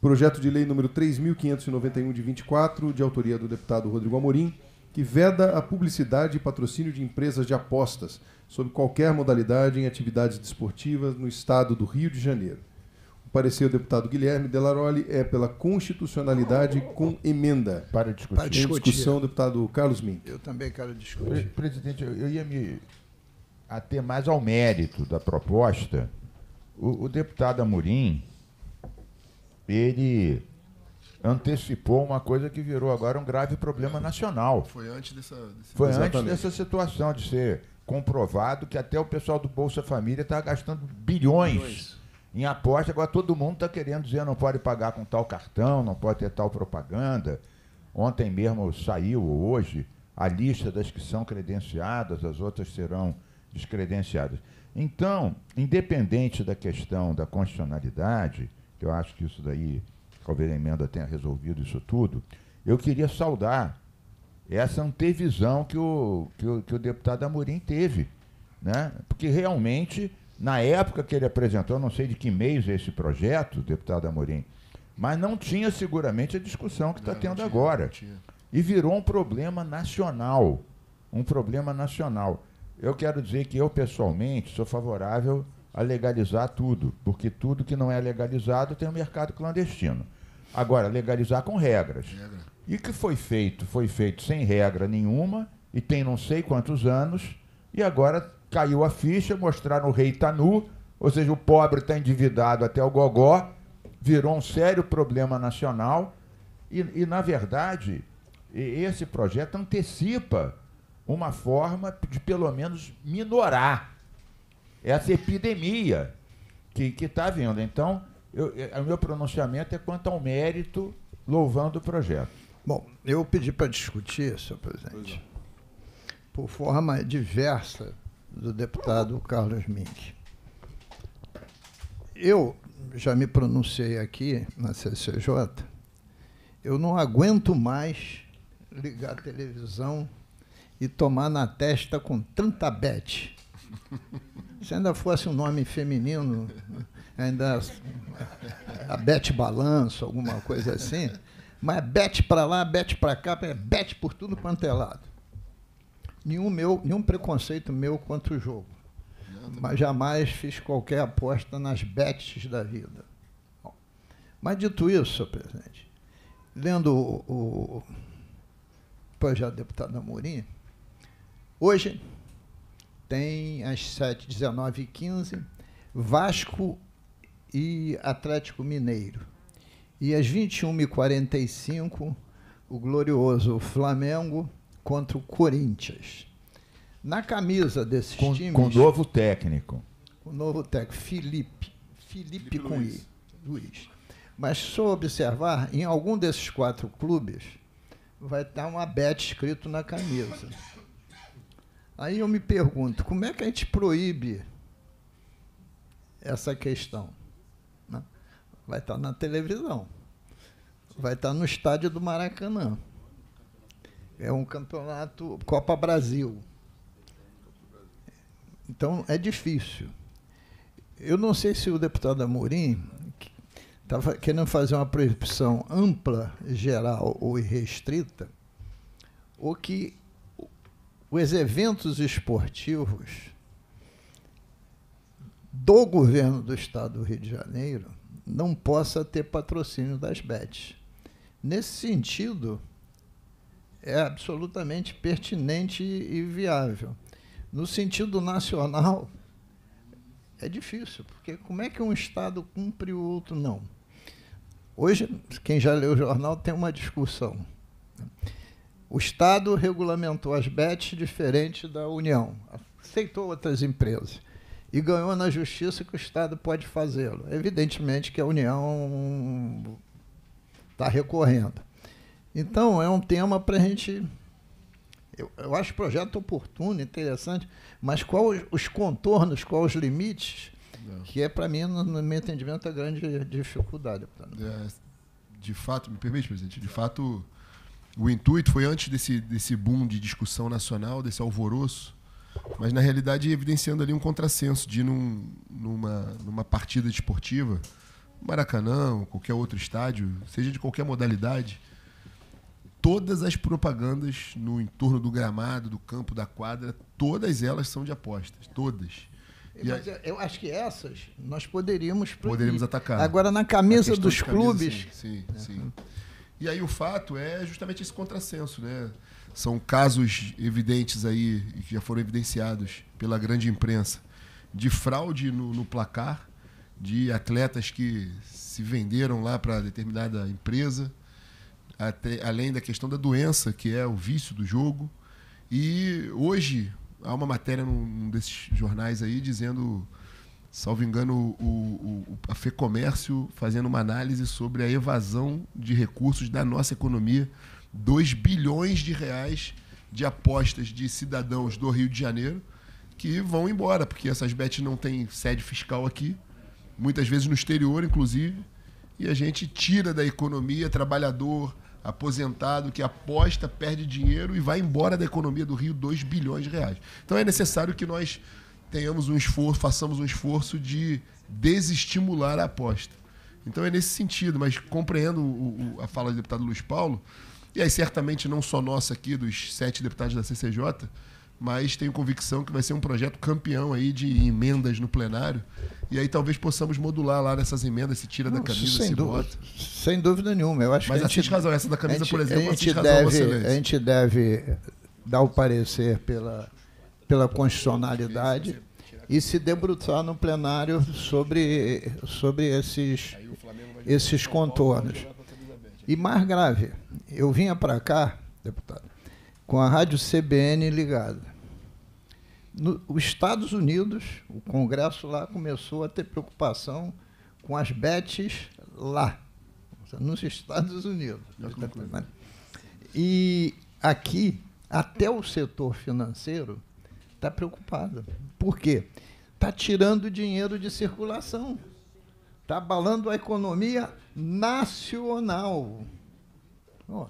Projeto de lei número 3.591 de 24, de autoria do deputado Rodrigo Amorim, que veda a publicidade e patrocínio de empresas de apostas sob qualquer modalidade em atividades desportivas no estado do Rio de Janeiro. O parecer do deputado Guilherme Delaroli é pela constitucionalidade com emenda. Para discutir. Para discutir. Em discussão, deputado Carlos Mink. Eu também quero discutir. Presidente, eu ia me ater mais ao mérito da proposta. O, o deputado Amorim, ele antecipou uma coisa que virou agora um grave problema nacional. Foi antes dessa, Foi Exatamente. antes dessa situação de ser comprovado que até o pessoal do Bolsa Família está gastando bilhões, bilhões, em aposta. Agora todo mundo está querendo dizer não pode pagar com tal cartão, não pode ter tal propaganda. Ontem mesmo saiu, hoje, a lista das que são credenciadas, as outras serão descredenciadas. Então, independente da questão da constitucionalidade, que eu acho que isso daí, talvez a emenda tenha resolvido isso tudo, eu queria saudar essa antevisão que o, que o, que o deputado Amorim teve. Né? Porque realmente, na época que ele apresentou, não sei de que mês é esse projeto, deputado Amorim, mas não tinha seguramente a discussão que está tendo tinha, agora. E virou um problema nacional. Um problema nacional. Eu quero dizer que eu, pessoalmente, sou favorável a legalizar tudo, porque tudo que não é legalizado tem um mercado clandestino. Agora, legalizar com regras. Regra. E que foi feito? Foi feito sem regra nenhuma, e tem não sei quantos anos, e agora caiu a ficha, mostraram o rei tá nu, ou seja, o pobre está endividado até o gogó, virou um sério problema nacional, e, e na verdade, esse projeto antecipa uma forma de pelo menos minorar essa epidemia que está vindo. Então, eu, o meu pronunciamento é quanto ao mérito louvando o projeto. Bom, eu pedi para discutir, senhor presidente, por forma diversa do deputado Carlos Mink. Eu já me pronunciei aqui na CCJ, eu não aguento mais ligar a televisão e tomar na testa com tanta bete. Se ainda fosse um nome feminino, ainda a Bete Balanço, alguma coisa assim, mas bete para lá, bete para cá, bete por tudo quanto é lado. Nenhum, meu, nenhum preconceito meu contra o jogo. Mas jamais fiz qualquer aposta nas betes da vida. Mas dito isso, senhor presidente, lendo o, o projeto do deputado Amorim, hoje tem às 7, 19 e 15 Vasco e Atlético Mineiro. E às 21h45, o glorioso Flamengo contra o Corinthians. Na camisa desses com, times. Com novo técnico. O novo técnico, Felipe. Felipe, Felipe com Luiz. I. Luiz. Mas só observar, em algum desses quatro clubes, vai estar uma bet escrito na camisa. Aí eu me pergunto, como é que a gente proíbe essa questão? vai estar na televisão. Vai estar no estádio do Maracanã. É um campeonato Copa Brasil. Então é difícil. Eu não sei se o deputado Amorim estava querendo fazer uma proibição ampla, geral ou irrestrita, ou que os eventos esportivos do governo do estado do Rio de Janeiro não possa ter patrocínio das bets. Nesse sentido, é absolutamente pertinente e viável. No sentido nacional, é difícil, porque como é que um Estado cumpre o outro não? Hoje, quem já leu o jornal tem uma discussão. O Estado regulamentou as bets diferente da União. aceitou outras empresas e ganhou na justiça que o Estado pode fazê-lo. Evidentemente que a União está recorrendo. Então, é um tema para a gente. Eu, eu, acho o projeto oportuno, interessante, mas quais os contornos, quais os limites, Não. que é, para mim, no, no, meu entendimento, a grande dificuldade. É, de fato, me permite, presidente, de fato, o intuito foi antes desse, desse boom de discussão nacional, desse alvoroço, mas na realidade evidenciando ali um contrassenso de num, numa, numa partida esportiva, Maracanã, ou qualquer outro estádio, seja de qualquer modalidade, todas as propagandas no entorno do gramado, do campo, da quadra, todas elas são de apostas, todas. Mas a... eu acho que essas nós poderíamos proibir. Poderíamos atacar. Agora, na camisa dos clubes. sim, sim, sim. E aí o fato é justamente esse contrassenso, né? São casos evidentes aí, que já foram evidenciados pela grande imprensa, de fraude no, no placar, de atletas que se venderam lá para determinada empresa, até, além da questão da doença, que é o vício do jogo. E hoje há uma matéria num desses jornais aí dizendo salvo engano, o, o, a FEComércio fazendo uma análise sobre a evasão de recursos da nossa economia, 2 bilhões de reais de apostas de cidadãos do Rio de Janeiro que vão embora, porque essas bets não têm sede fiscal aqui, muitas vezes no exterior, inclusive, e a gente tira da economia trabalhador, aposentado que aposta, perde dinheiro e vai embora da economia do Rio 2 bilhões de reais. Então é necessário que nós tenhamos um esforço, façamos um esforço de desestimular a aposta. Então é nesse sentido, mas compreendo o, o, a fala do deputado Luiz Paulo, e aí certamente não só nossa aqui, dos sete deputados da CCJ, mas tenho convicção que vai ser um projeto campeão aí de emendas no plenário. E aí talvez possamos modular lá nessas emendas, se tira não, da camisa, se dúvida, bota. Sem dúvida nenhuma. Eu acho mas que a gente, razão, essa da camisa, gente, por exemplo, a gente, deve, a gente deve dar o parecer pela pela constitucionalidade e se debruçar no plenário sobre, sobre esses, esses contornos. E mais grave, eu vinha para cá, deputado, com a rádio CBN ligada. Nos Estados Unidos, o Congresso lá começou a ter preocupação com as bets lá, nos Estados Unidos. E aqui, até o setor financeiro está preocupada. Por quê? Está tirando dinheiro de circulação. Está abalando a economia nacional. Oh,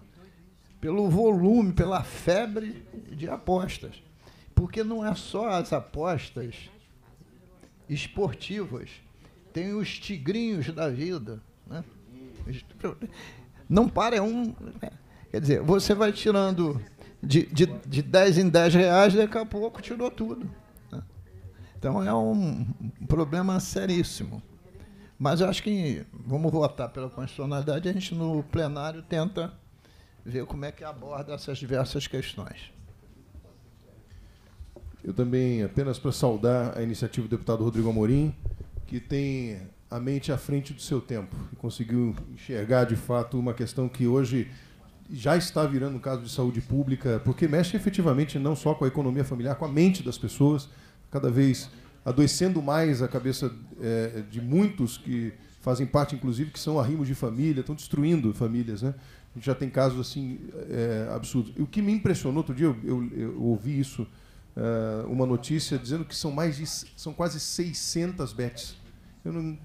pelo volume, pela febre de apostas. Porque não é só as apostas esportivas. Tem os tigrinhos da vida. Né? Não para, é um. Quer dizer, você vai tirando de, de, de 10 em 10 reais, daqui a pouco tirou tudo. Né? Então é um problema seríssimo. Mas eu acho que vamos votar pela constitucionalidade, a gente no plenário tenta ver como é que aborda essas diversas questões. Eu também, apenas para saudar a iniciativa do deputado Rodrigo Amorim, que tem a mente à frente do seu tempo e conseguiu enxergar de fato uma questão que hoje já está virando um caso de saúde pública, porque mexe efetivamente não só com a economia familiar, com a mente das pessoas, cada vez adoecendo mais a cabeça é, de muitos que fazem parte, inclusive, que são arrimos de família, estão destruindo famílias, né? A gente já tem casos assim é, absurdos. E o que me impressionou outro dia, eu, eu, eu ouvi isso, é, uma notícia dizendo que são mais de, são quase 600 bets. Não,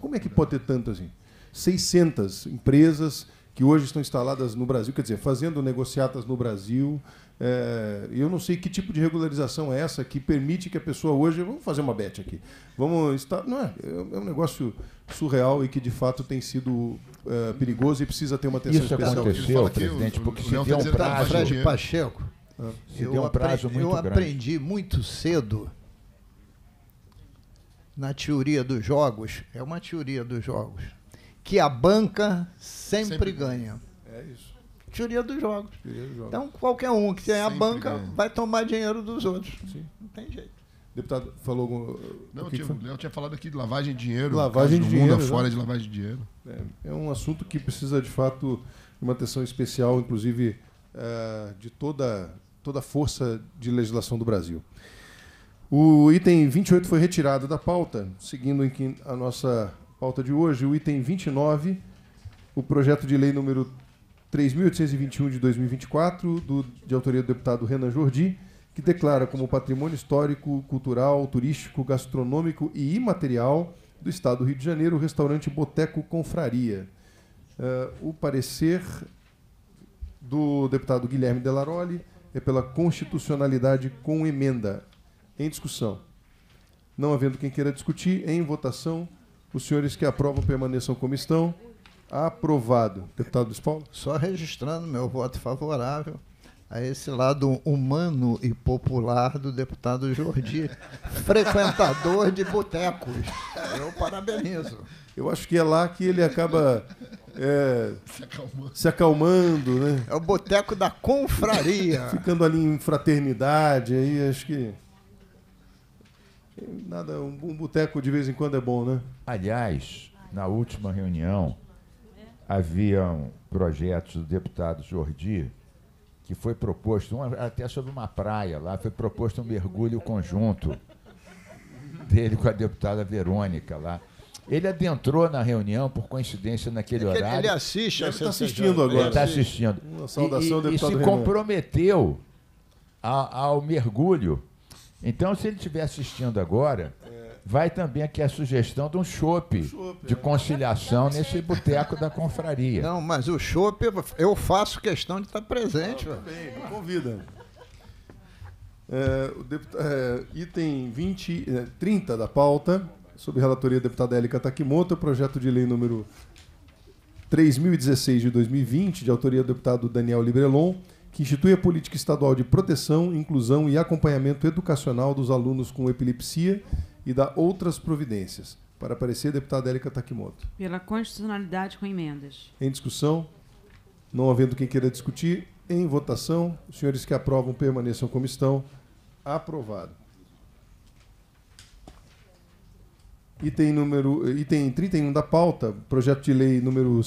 como é que pode ter tantas assim? 600 empresas que hoje estão instaladas no Brasil, quer dizer, fazendo negociatas no Brasil. É, eu não sei que tipo de regularização é essa que permite que a pessoa hoje. Vamos fazer uma bet aqui. Vamos estar. Não é, é um negócio surreal e que de fato tem sido é, perigoso e precisa ter uma atenção Isso especial. aconteceu, presidente, porque se deu um prazo. Fred Pacheco. Se deu um prazo muito eu grande. aprendi muito cedo na teoria dos jogos, é uma teoria dos jogos, que a banca sempre, sempre ganha. É isso. Teoria dos jogos. Teoria dos jogos. Então, qualquer um que tem a banca ganha. vai tomar dinheiro dos outros. Sim. Não tem jeito. Deputado, falou. Não, tinha, eu tinha falado aqui de lavagem de dinheiro. Lavagem de dinheiro. Mundo fora de lavagem de dinheiro. É, é, um assunto que precisa, de fato, de uma atenção especial, inclusive, uh, de toda, toda a força de legislação do Brasil. O item 28 foi retirado da pauta, seguindo a nossa pauta de hoje. O item 29, o projeto de lei número 3.821 de 2024, do, de autoria do deputado Renan Jordi, que declara como patrimônio histórico, cultural, turístico, gastronômico e imaterial do Estado do Rio de Janeiro o restaurante Boteco Confraria. Uh, o parecer do deputado Guilherme Delaroli é pela constitucionalidade com emenda. Em discussão. Não havendo quem queira discutir, em votação, os senhores que aprovam permaneçam como estão. Aprovado. Deputado Luiz Paulo? Só registrando meu voto favorável a esse lado humano e popular do deputado Jordi, frequentador de botecos. Eu parabenizo. Eu acho que é lá que ele acaba é, se, acalmando. se, acalmando. né? É o boteco da confraria. Ficando ali em fraternidade, aí acho que. Nada, um, um boteco de vez em quando é bom, né? Aliás, na última reunião, haviam projetos do deputado Jordi que foi proposto, um, até sobre uma praia lá, foi proposto um mergulho conjunto dele com a deputada Verônica lá. Ele adentrou na reunião, por coincidência, naquele é horário. Ele assiste, ele está assistindo agora. Ele está assistindo. Uma saudação, e, e, e se comprometeu ao, ao mergulho. Então, se ele estiver assistindo agora, vai também aqui a sugestão de um chopp de é. conciliação nesse boteco da confraria. Não, mas o chopp eu faço questão de estar presente. Ah, bem, me convida. É, é, item 20, é, 30 da pauta, sob relatoria da deputada Élica Takimoto, projeto de lei número 3016 de 2020, de autoria do deputado Daniel Librelon, que institui a política estadual de proteção, inclusão e acompanhamento educacional dos alunos com epilepsia e da outras providências. Para aparecer, deputada Élica Takimoto. Pela constitucionalidade com emendas. Em discussão? Não havendo quem queira discutir, em votação, os senhores que aprovam permaneçam como estão. Aprovado. Item, número, item 31 da pauta, projeto de lei número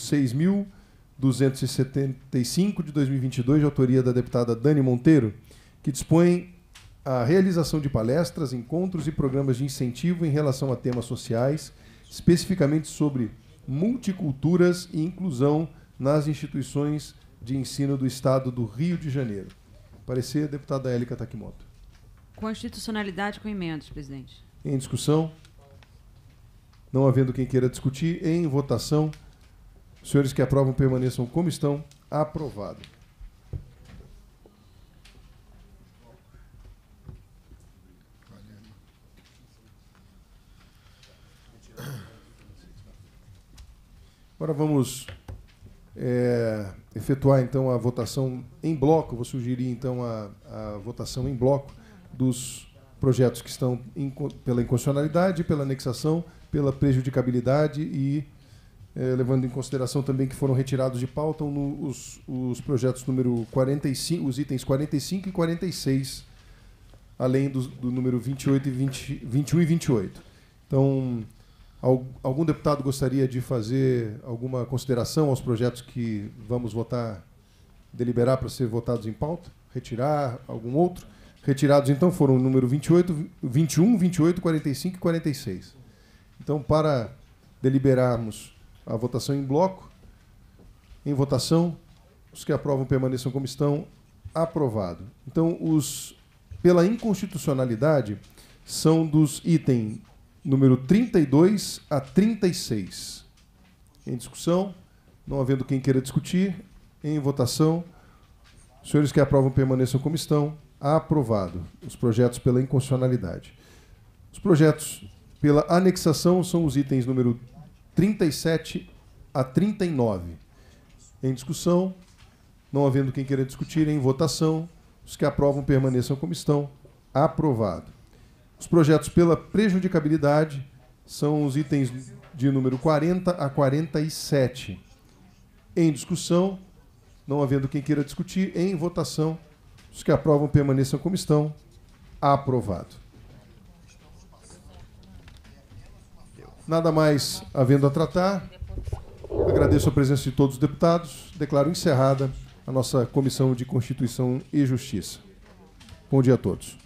6.275 de 2022, de autoria da deputada Dani Monteiro, que dispõe a realização de palestras, encontros e programas de incentivo em relação a temas sociais, especificamente sobre multiculturas e inclusão nas instituições de ensino do Estado do Rio de Janeiro. Parecer, deputada Élica Takimoto. Constitucionalidade com emendas, presidente. Em discussão? Não havendo quem queira discutir, em votação, os senhores que aprovam permaneçam como estão. Aprovado. Agora vamos é, efetuar então a votação em bloco. Vou sugerir então a, a votação em bloco dos projetos que estão pela inconstitucionalidade, pela anexação, pela prejudicabilidade e é, levando em consideração também que foram retirados de pauta os, os projetos número 45, os itens 45 e 46, além do, do número 28 e 20, 21 e 28. Então, Algum deputado gostaria de fazer alguma consideração aos projetos que vamos votar, deliberar para ser votados em pauta? Retirar algum outro? Retirados, então, foram o número 28, 21, 28, 45 e 46. Então, para deliberarmos a votação em bloco, em votação, os que aprovam permaneçam como estão. Aprovado. Então, os pela inconstitucionalidade são dos itens número 32 a 36. Em discussão, não havendo quem queira discutir, em votação, os senhores que aprovam permaneçam como estão. Aprovado. Os projetos pela inconstitucionalidade. Os projetos pela anexação são os itens número 37 a 39. Em discussão, não havendo quem queira discutir, em votação, os que aprovam permaneçam como estão. Aprovado. Os projetos pela prejudicabilidade são os itens de número 40 a 47. Em discussão, não havendo quem queira discutir, em votação, os que aprovam permaneçam como estão. Aprovado. Nada mais havendo a tratar. Agradeço a presença de todos os deputados. Declaro encerrada a nossa Comissão de Constituição e Justiça. Bom dia a todos.